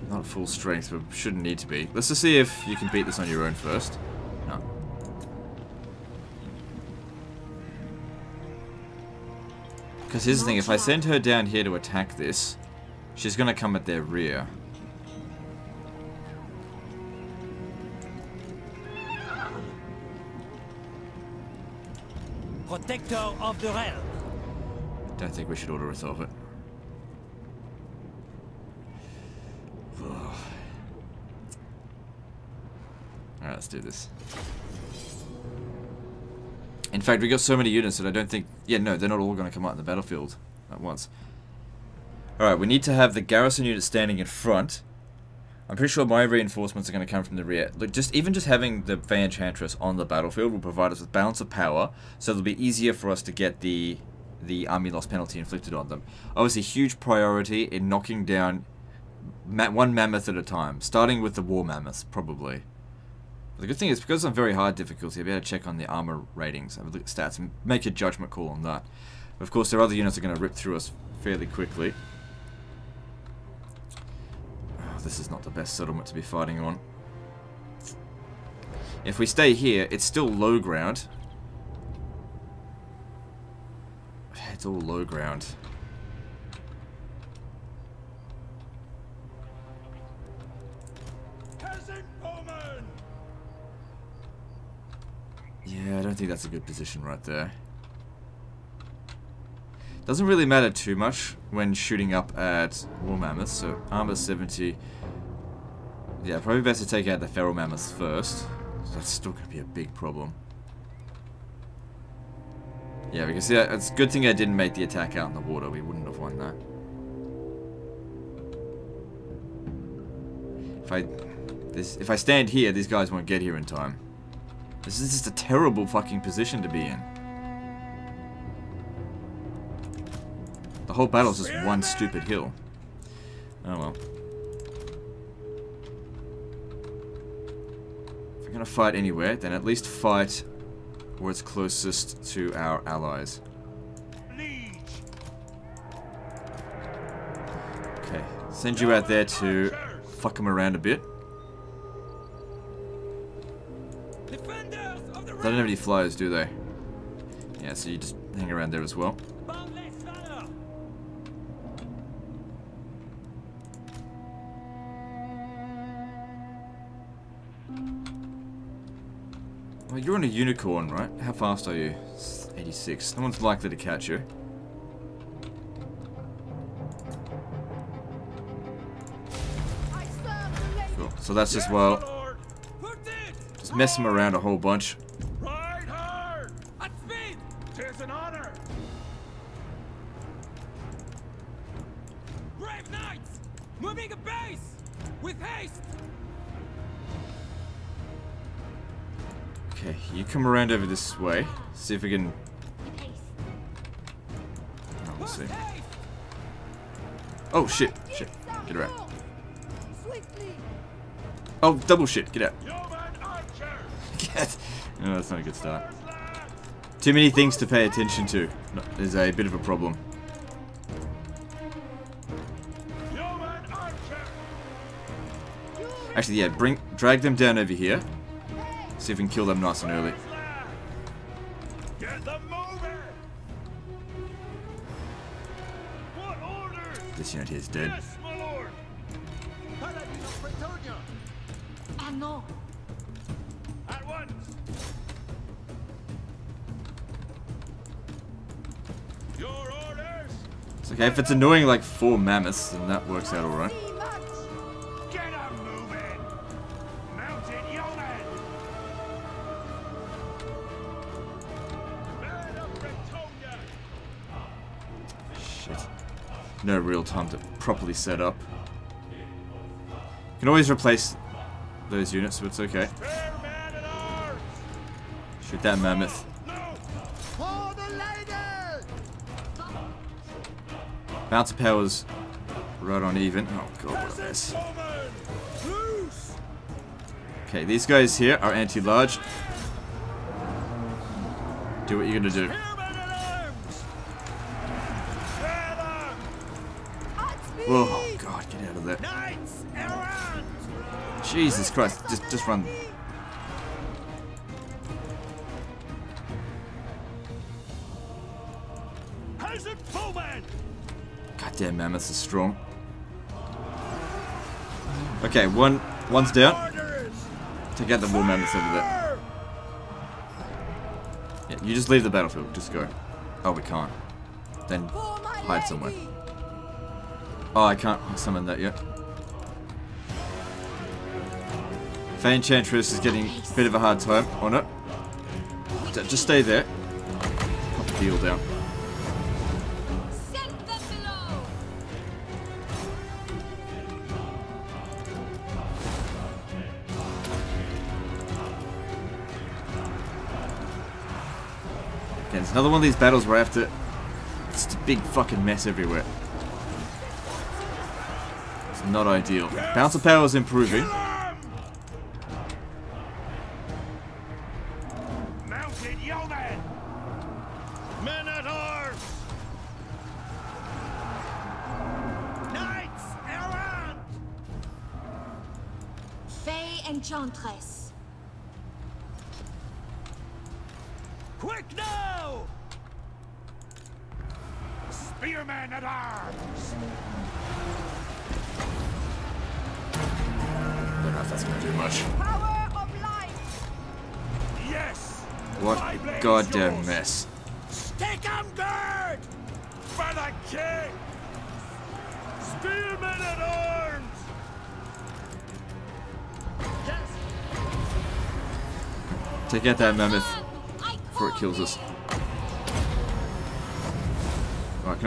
Not full strength, but shouldn't need to be. Let's just see if you can beat this on your own first. No. Because here's the thing, if I send her down here to attack this, she's going to come at their rear. Protector of the realm. Don't think we should auto resolve it. Alright, let's do this. In fact, we got so many units that I don't think... Yeah, no, they're not all going to come out in the battlefield at once. Alright, we need to have the garrison unit standing in front. I'm pretty sure my reinforcements are going to come from the rear. Look, just even just having the Fey Enchantress on the battlefield will provide us with balance of power, so it'll be easier for us to get the the army loss penalty inflicted on them. Obviously, huge priority in knocking down ma one mammoth at a time, starting with the war mammoths, probably. But The good thing is, because I'm very hard difficulty, I'll be able to check on the armor ratings, have a look at stats, and make a judgment call on that. Of course, there are other units are going to rip through us fairly quickly. This is not the best settlement to be fighting on. If we stay here, it's still low ground. It's all low ground. Yeah, I don't think that's a good position right there. Doesn't really matter too much when shooting up at War Mammoths, so armor 70. Yeah, probably best to take out the Feral Mammoths first. That's still going to be a big problem. Yeah, we because yeah, it's a good thing I didn't make the attack out in the water. We wouldn't have won that. If I this if I stand here, these guys won't get here in time. This is just a terrible fucking position to be in. The whole battle is just one stupid hill. Oh well. If we're gonna fight anywhere, then at least fight where it's closest to our allies. Okay, send you out there to fuck them around a bit. They don't have any flyers, do they? Yeah, so you just hang around there as well. Well, you're on a unicorn, right? How fast are you? 86. No one's likely to catch you. Cool. So that's just, well, just mess them around a whole bunch. Come around over this way. See if we can... Oh, we'll see. Oh, shit. Shit. Get around. Oh, double shit. Get out. Get. No, that's not a good start. Too many things to pay attention to. There's a bit of a problem. Actually, yeah, bring, drag them down over here. See if we can kill them nice and early. This unit here is dead. Ah, it's okay, if it's annoying like four mammoths, then that works out alright. Real time to properly set up. You can always replace those units, so it's okay. Shoot that mammoth. Bouncer powers right on even. Oh god, what a mess. Okay, these guys here are anti-large. Do what you're gonna do. Jesus Christ, just just run. Damn mammoths are strong. Okay, one one's down. Take out the war mammoths over there. Yeah, you just leave the battlefield. Just go. Oh, we can't. Then hide somewhere. Oh, I can't summon that yet. Fey Enchantress is getting a bit of a hard time on it. Just stay there. Pop the deal down. Again, it's another one of these battles where I have to... It's a big fucking mess everywhere. It's not ideal. Bouncer power is improving.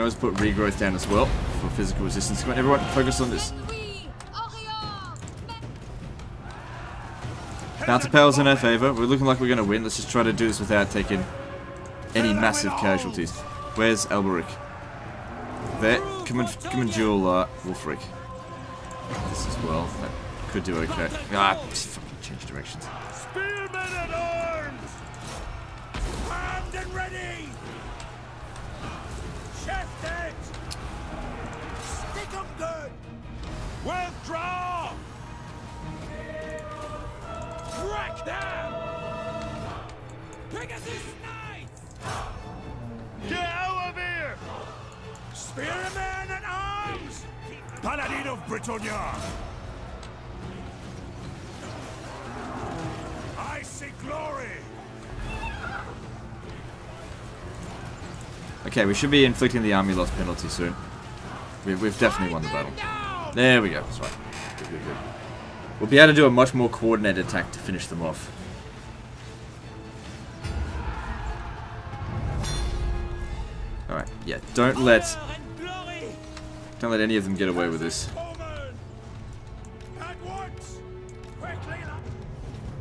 Always put regrowth down as well for physical resistance. Come on, everyone, focus on this. Bouncer power's in our favour. We're looking like we're going to win. Let's just try to do this without taking any massive casualties. Where's Alberic? There. Come and, come and duel uh, Wulfric. This as well. That could do okay. Ah, just fucking change directions. Withdraw! Wreck them! Pegasus Knights! Get out of here! Spearman at arms! Paladin of Bretonnia! I see glory! Okay, we should be inflicting the army loss penalty soon. We've, we've definitely won the battle. There we go. That's right. Good, good, good. We'll be able to do a much more coordinated attack to finish them off. Alright, yeah, don't let... Don't let any of them get away with this.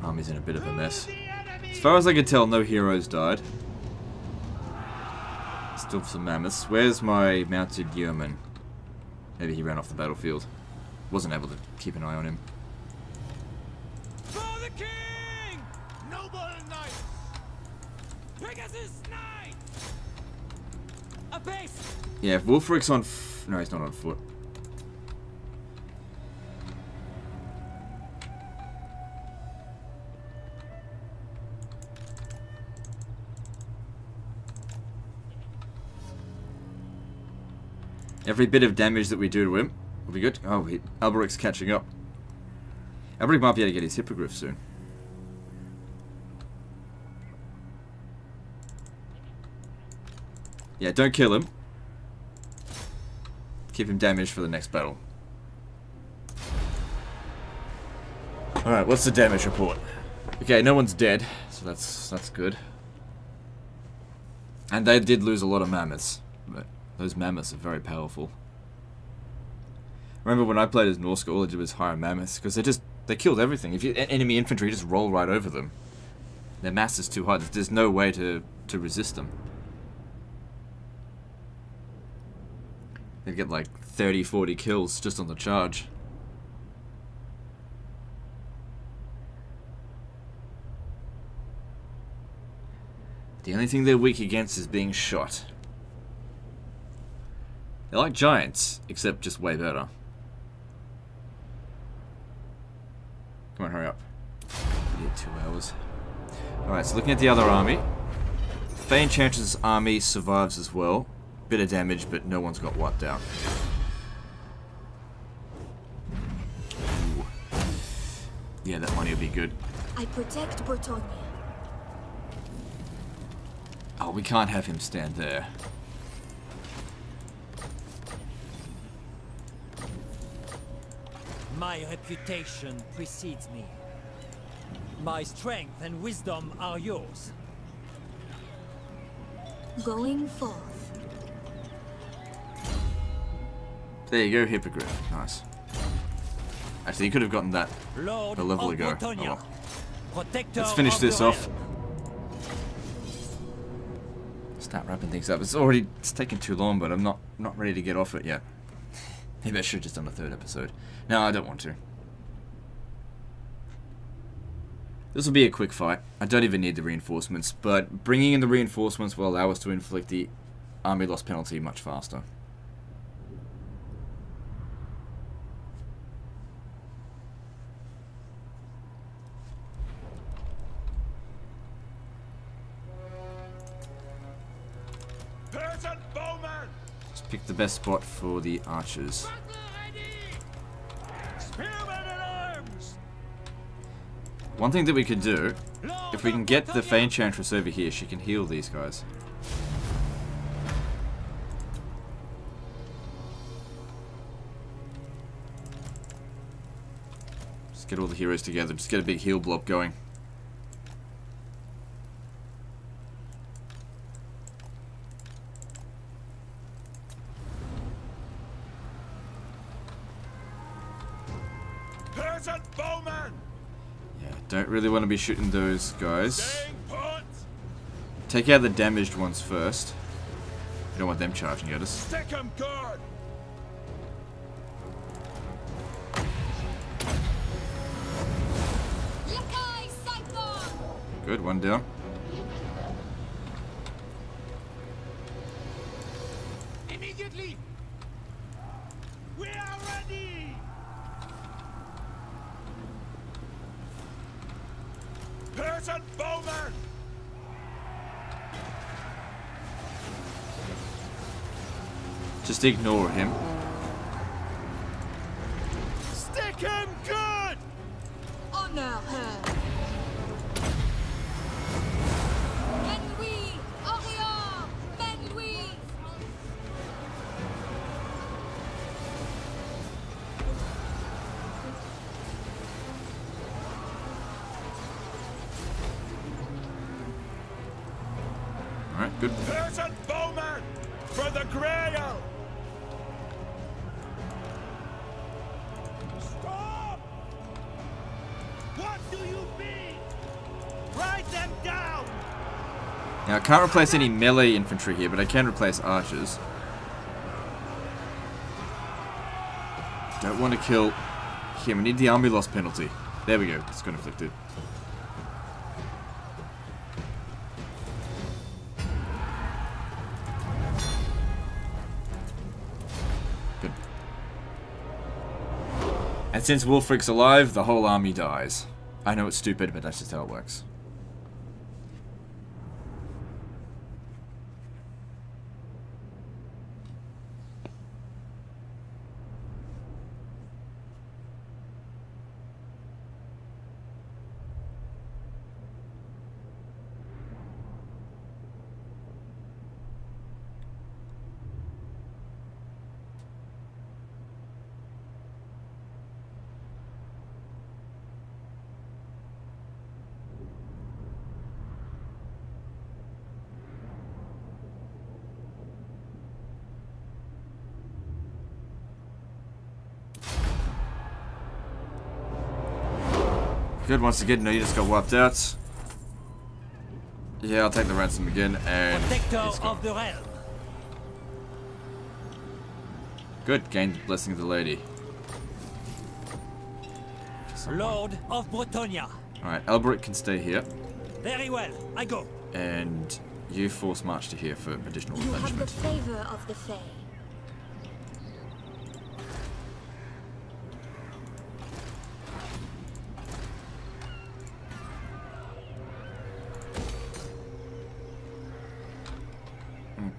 Army's in a bit of a mess. As far as I can tell, no heroes died. Still some mammoths. Where's my mounted yeoman? Maybe he ran off the battlefield. Wasn't able to keep an eye on him. For the king! Noble knights! Pegasus knights! A base! Yeah, if Wulfric's on no, he's not on foot. Every bit of damage that we do to him will be good. Oh, he, Alberic's catching up. Alberic might be able to get his Hippogriff soon. Yeah, don't kill him. Keep him damaged for the next battle. Alright, what's the damage report? Okay, no one's dead, so that's that's good. And they did lose a lot of mammoths, those mammoths are very powerful. Remember when I played as Norsca, all I did was hire mammoths, because they just, they killed everything. If you enemy infantry, just roll right over them. Their mass is too high. There's no way to, to resist them. They get like 30, 40 kills just on the charge. The only thing they're weak against is being shot. They're like giants, except just way better. Come on, hurry up. We two hours. Alright, so looking at the other army. Fey Enchantress' army survives as well. Bit of damage, but no one's got wiped out. Ooh. Yeah, that money will be good. I protect Bretonnia. Oh, we can't have him stand there. My reputation precedes me. My strength and wisdom are yours. Going forth. There you go, Hippogriff. Nice. Actually, you could have gotten that Lord a level of ago. Oh, well. Let's finish of this off. realm. Start wrapping things up. It's already it's taken too long, but I'm not not ready to get off it yet. Maybe I should have just done a third episode. No, I don't want to. This will be a quick fight. I don't even need the reinforcements, but bringing in the reinforcements will allow us to inflict the army loss penalty much faster. Let's pick the best spot for the archers. One thing that we could do, if we can get the Fey Enchantress over here, she can heal these guys. Just get all the heroes together, just get a big heal blob going. Peasant bowman! Yeah, don't really want to be shooting those guys. Take out the damaged ones first. You don't want them charging at us. Good! Good, one down. Ignore him. Can't replace any melee infantry here, but I can replace archers. Don't want to kill him. We need the army loss penalty. There we go. It's got inflicted. Good. And since Wulfrik's alive, the whole army dies. I know it's stupid, but that's just how it works. Good, once again, no, you just got wiped out. Yeah, I'll take the ransom again, and he's gone. of the realm. Good, gained the blessing of the lady. Lord of Bretonnia. Alright, Alberic can stay here, Very well, I go. and you force march to here for additional You have the favor of the Fae.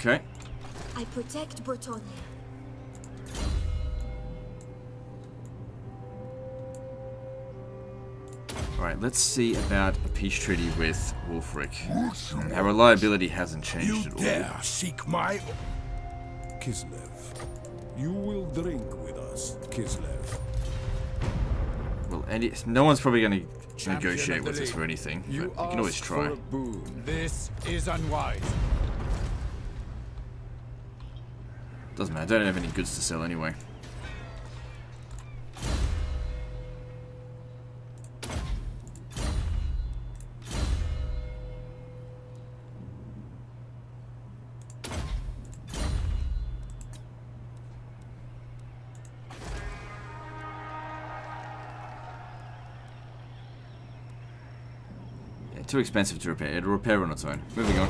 Okay. I protect Bretonnia. Alright, let's see about a peace treaty with Wulfrik. Our reliability hasn't changed you at all. dare seek my... Kislev, you will drink with us, Kislev. Well, any, no one's probably going to negotiate with us for anything, but You we can always try. for. This is unwise. Doesn't matter, I don't have any goods to sell anyway. Too expensive to repair. It'll repair on its own. Moving on.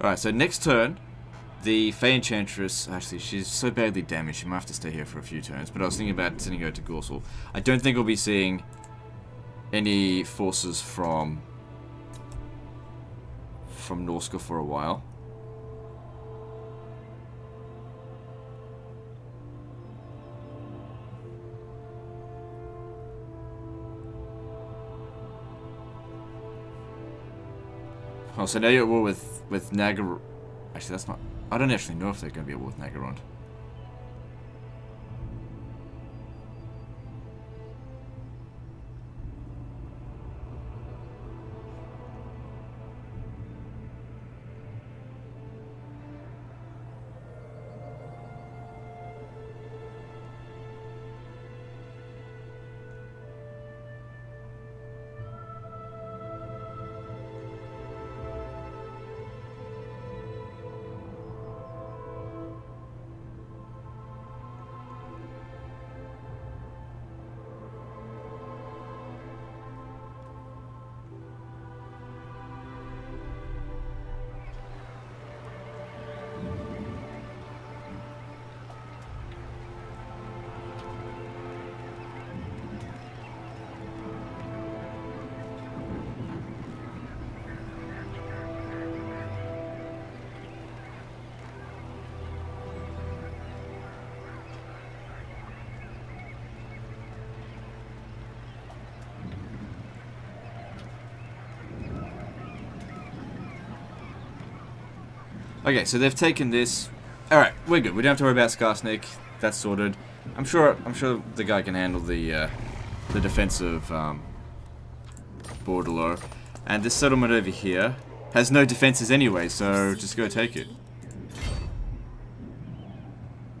Alright, so next turn, the Fey Enchantress, actually, she's so badly damaged, she might have to stay here for a few turns, but I was thinking about sending her to Gorsel. I don't think we'll be seeing any forces from from Norsca for a while. Oh, so now you're at war with, with Nagar... Actually, that's not... I don't actually know if they're going to be at war with Naggarond. Okay, so they've taken this. Alright, we're good. We don't have to worry about Skarsnik. That's sorted. I'm sure I'm sure the guy can handle the uh, the defense of um, Bordeleaux. And this settlement over here has no defenses anyway, so just go take it.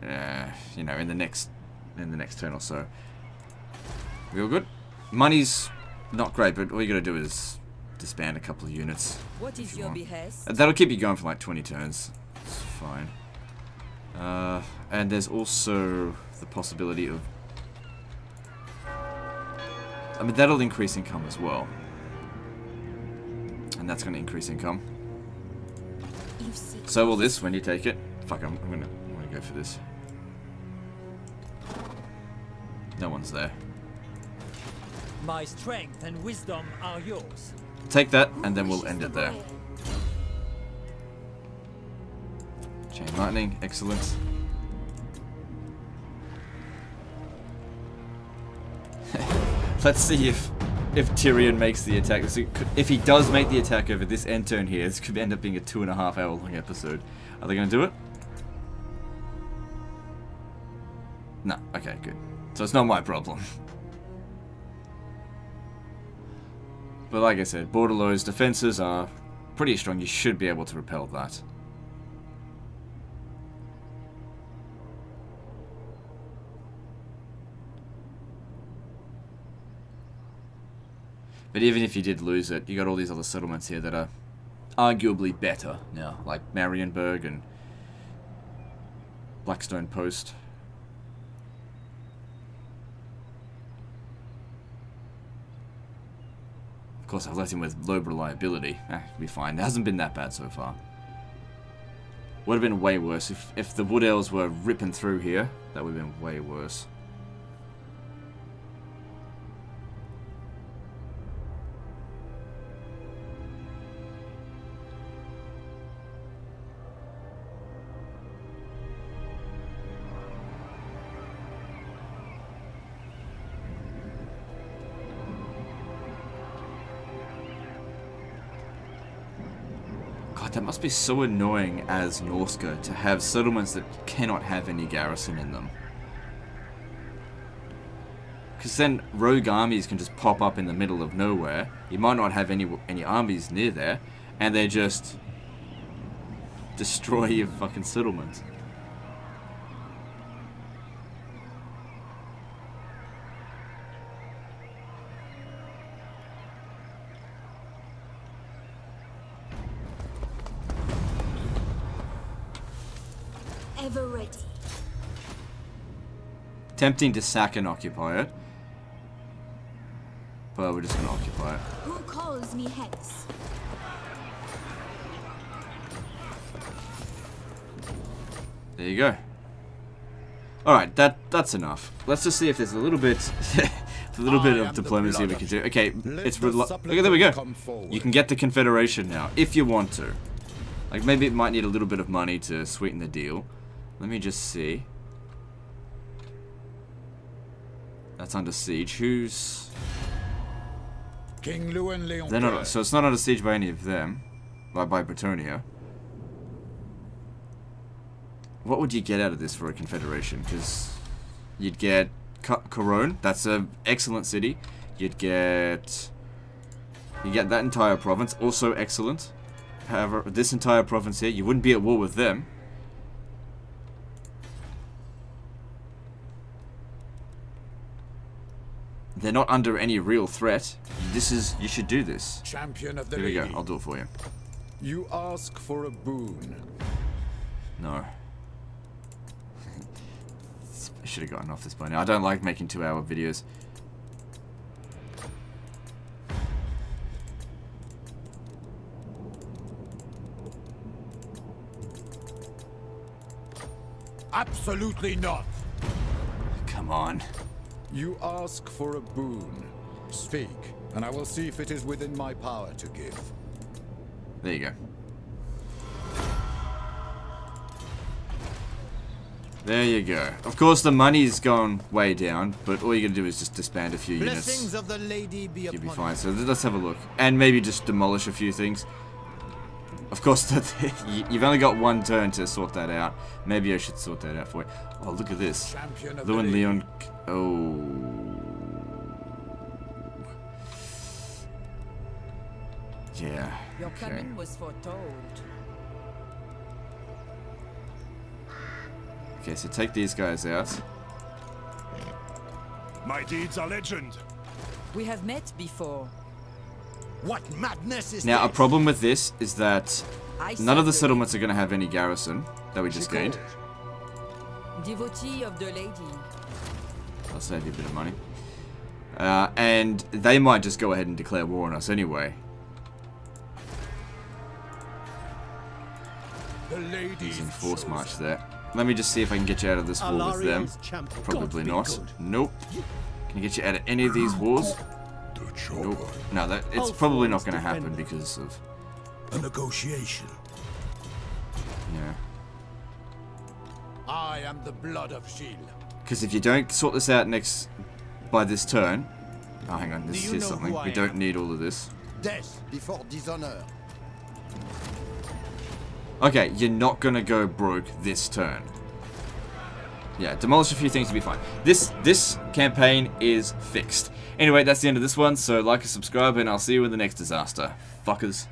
Uh, you know, in the next in the next turn or so. We all good? Money's not great, but all you gotta do is disband a couple of units. What is you your want. behest? Uh, That'll keep you going for like 20 turns. It's fine. Uh, and there's also the possibility of... I mean, that'll increase income as well. And that's going to increase income. So will this when you take it. Fuck, I'm, I'm going to I'm gonna go for this. No one's there. My strength and wisdom are yours. Take that, and then we'll end it there. Chain lightning, excellent. Let's see if if Tyrion makes the attack. If he does make the attack over this end turn here, this could end up being a two and a half hour long episode. Are they going to do it? No. Okay, good. So it's not my problem. But like I said, Bordeleaux's defenses are pretty strong. You should be able to repel that. But even if you did lose it, you got all these other settlements here that are arguably better now, like Marienburg and Blackstone Post. Course, I've left him with low reliability. Eh, be fine. It hasn't been that bad so far. Would have been way worse if if the Wood Elves were ripping through here. That would have been way worse. God, that must be so annoying as Norsca to have settlements that cannot have any garrison in them. Because then rogue armies can just pop up in the middle of nowhere. You might not have any any armies near there, and they just destroy your fucking settlement. Ever ready. Tempting to sack and occupy it. But we're just gonna occupy it. Who calls me hence? There you go. Alright, that that's enough. Let's just see if there's a little bit a little bit of diplomacy we can do. Okay, it's look okay, there we go. You can get the Confederation now, if you want to. Like, maybe it might need a little bit of money to sweeten the deal. Let me just see. That's under siege. Who's... King Louen Leoncoeur They're not, so it's not under siege by any of them. By, by Bretonnia. What would you get out of this for a confederation? Because you'd get Couronne. That's an excellent city. You'd get... You get that entire province. Also excellent. However, this entire province here, you wouldn't be at war with them. They're not under any real threat. This is, you should do this. Champion of the Here we go, I'll do it for you. You ask for a boon. No. I should have gotten off this by now. I don't like making two hour videos. Absolutely not. Come on. You ask for a boon. Speak, and I will see if it is within my power to give. There you go. There you go. Of course, the money's gone way down, but all you gotta do is just disband a few Blessings units. of the lady be You'll be fine. So let's have a look, and maybe just demolish a few things. Of course, you've only got one turn to sort that out. Maybe I should sort that out for you. Oh, look at this. Louen Leoncoeur. Oh. Yeah. Your okay. coming was foretold. Okay, so take these guys out. My deeds are legend. We have met before. What madness is Now, this? a problem with this is that I none of the settlements are going to have any garrison that we just gained. Devotee of the lady. I'll save you a bit of money. Uh, and they might just go ahead and declare war on us anyway. There's an force march there. Let me just see if I can get you out of this war with them. Probably not. Nope. Can I get you out of any of these wars? Nope. No, that it's probably not going to happen because of a negotiation. Yeah. I am the blood of Gilles. Because if you don't sort this out next by this turn, oh, hang on, this is something. We don't need all of this. Death before dishonor. Okay, you're not gonna go broke this turn. Yeah, demolish a few things to be fine. This this campaign is fixed. Anyway, that's the end of this one, so like and subscribe, and I'll see you in the next disaster. Fuckers.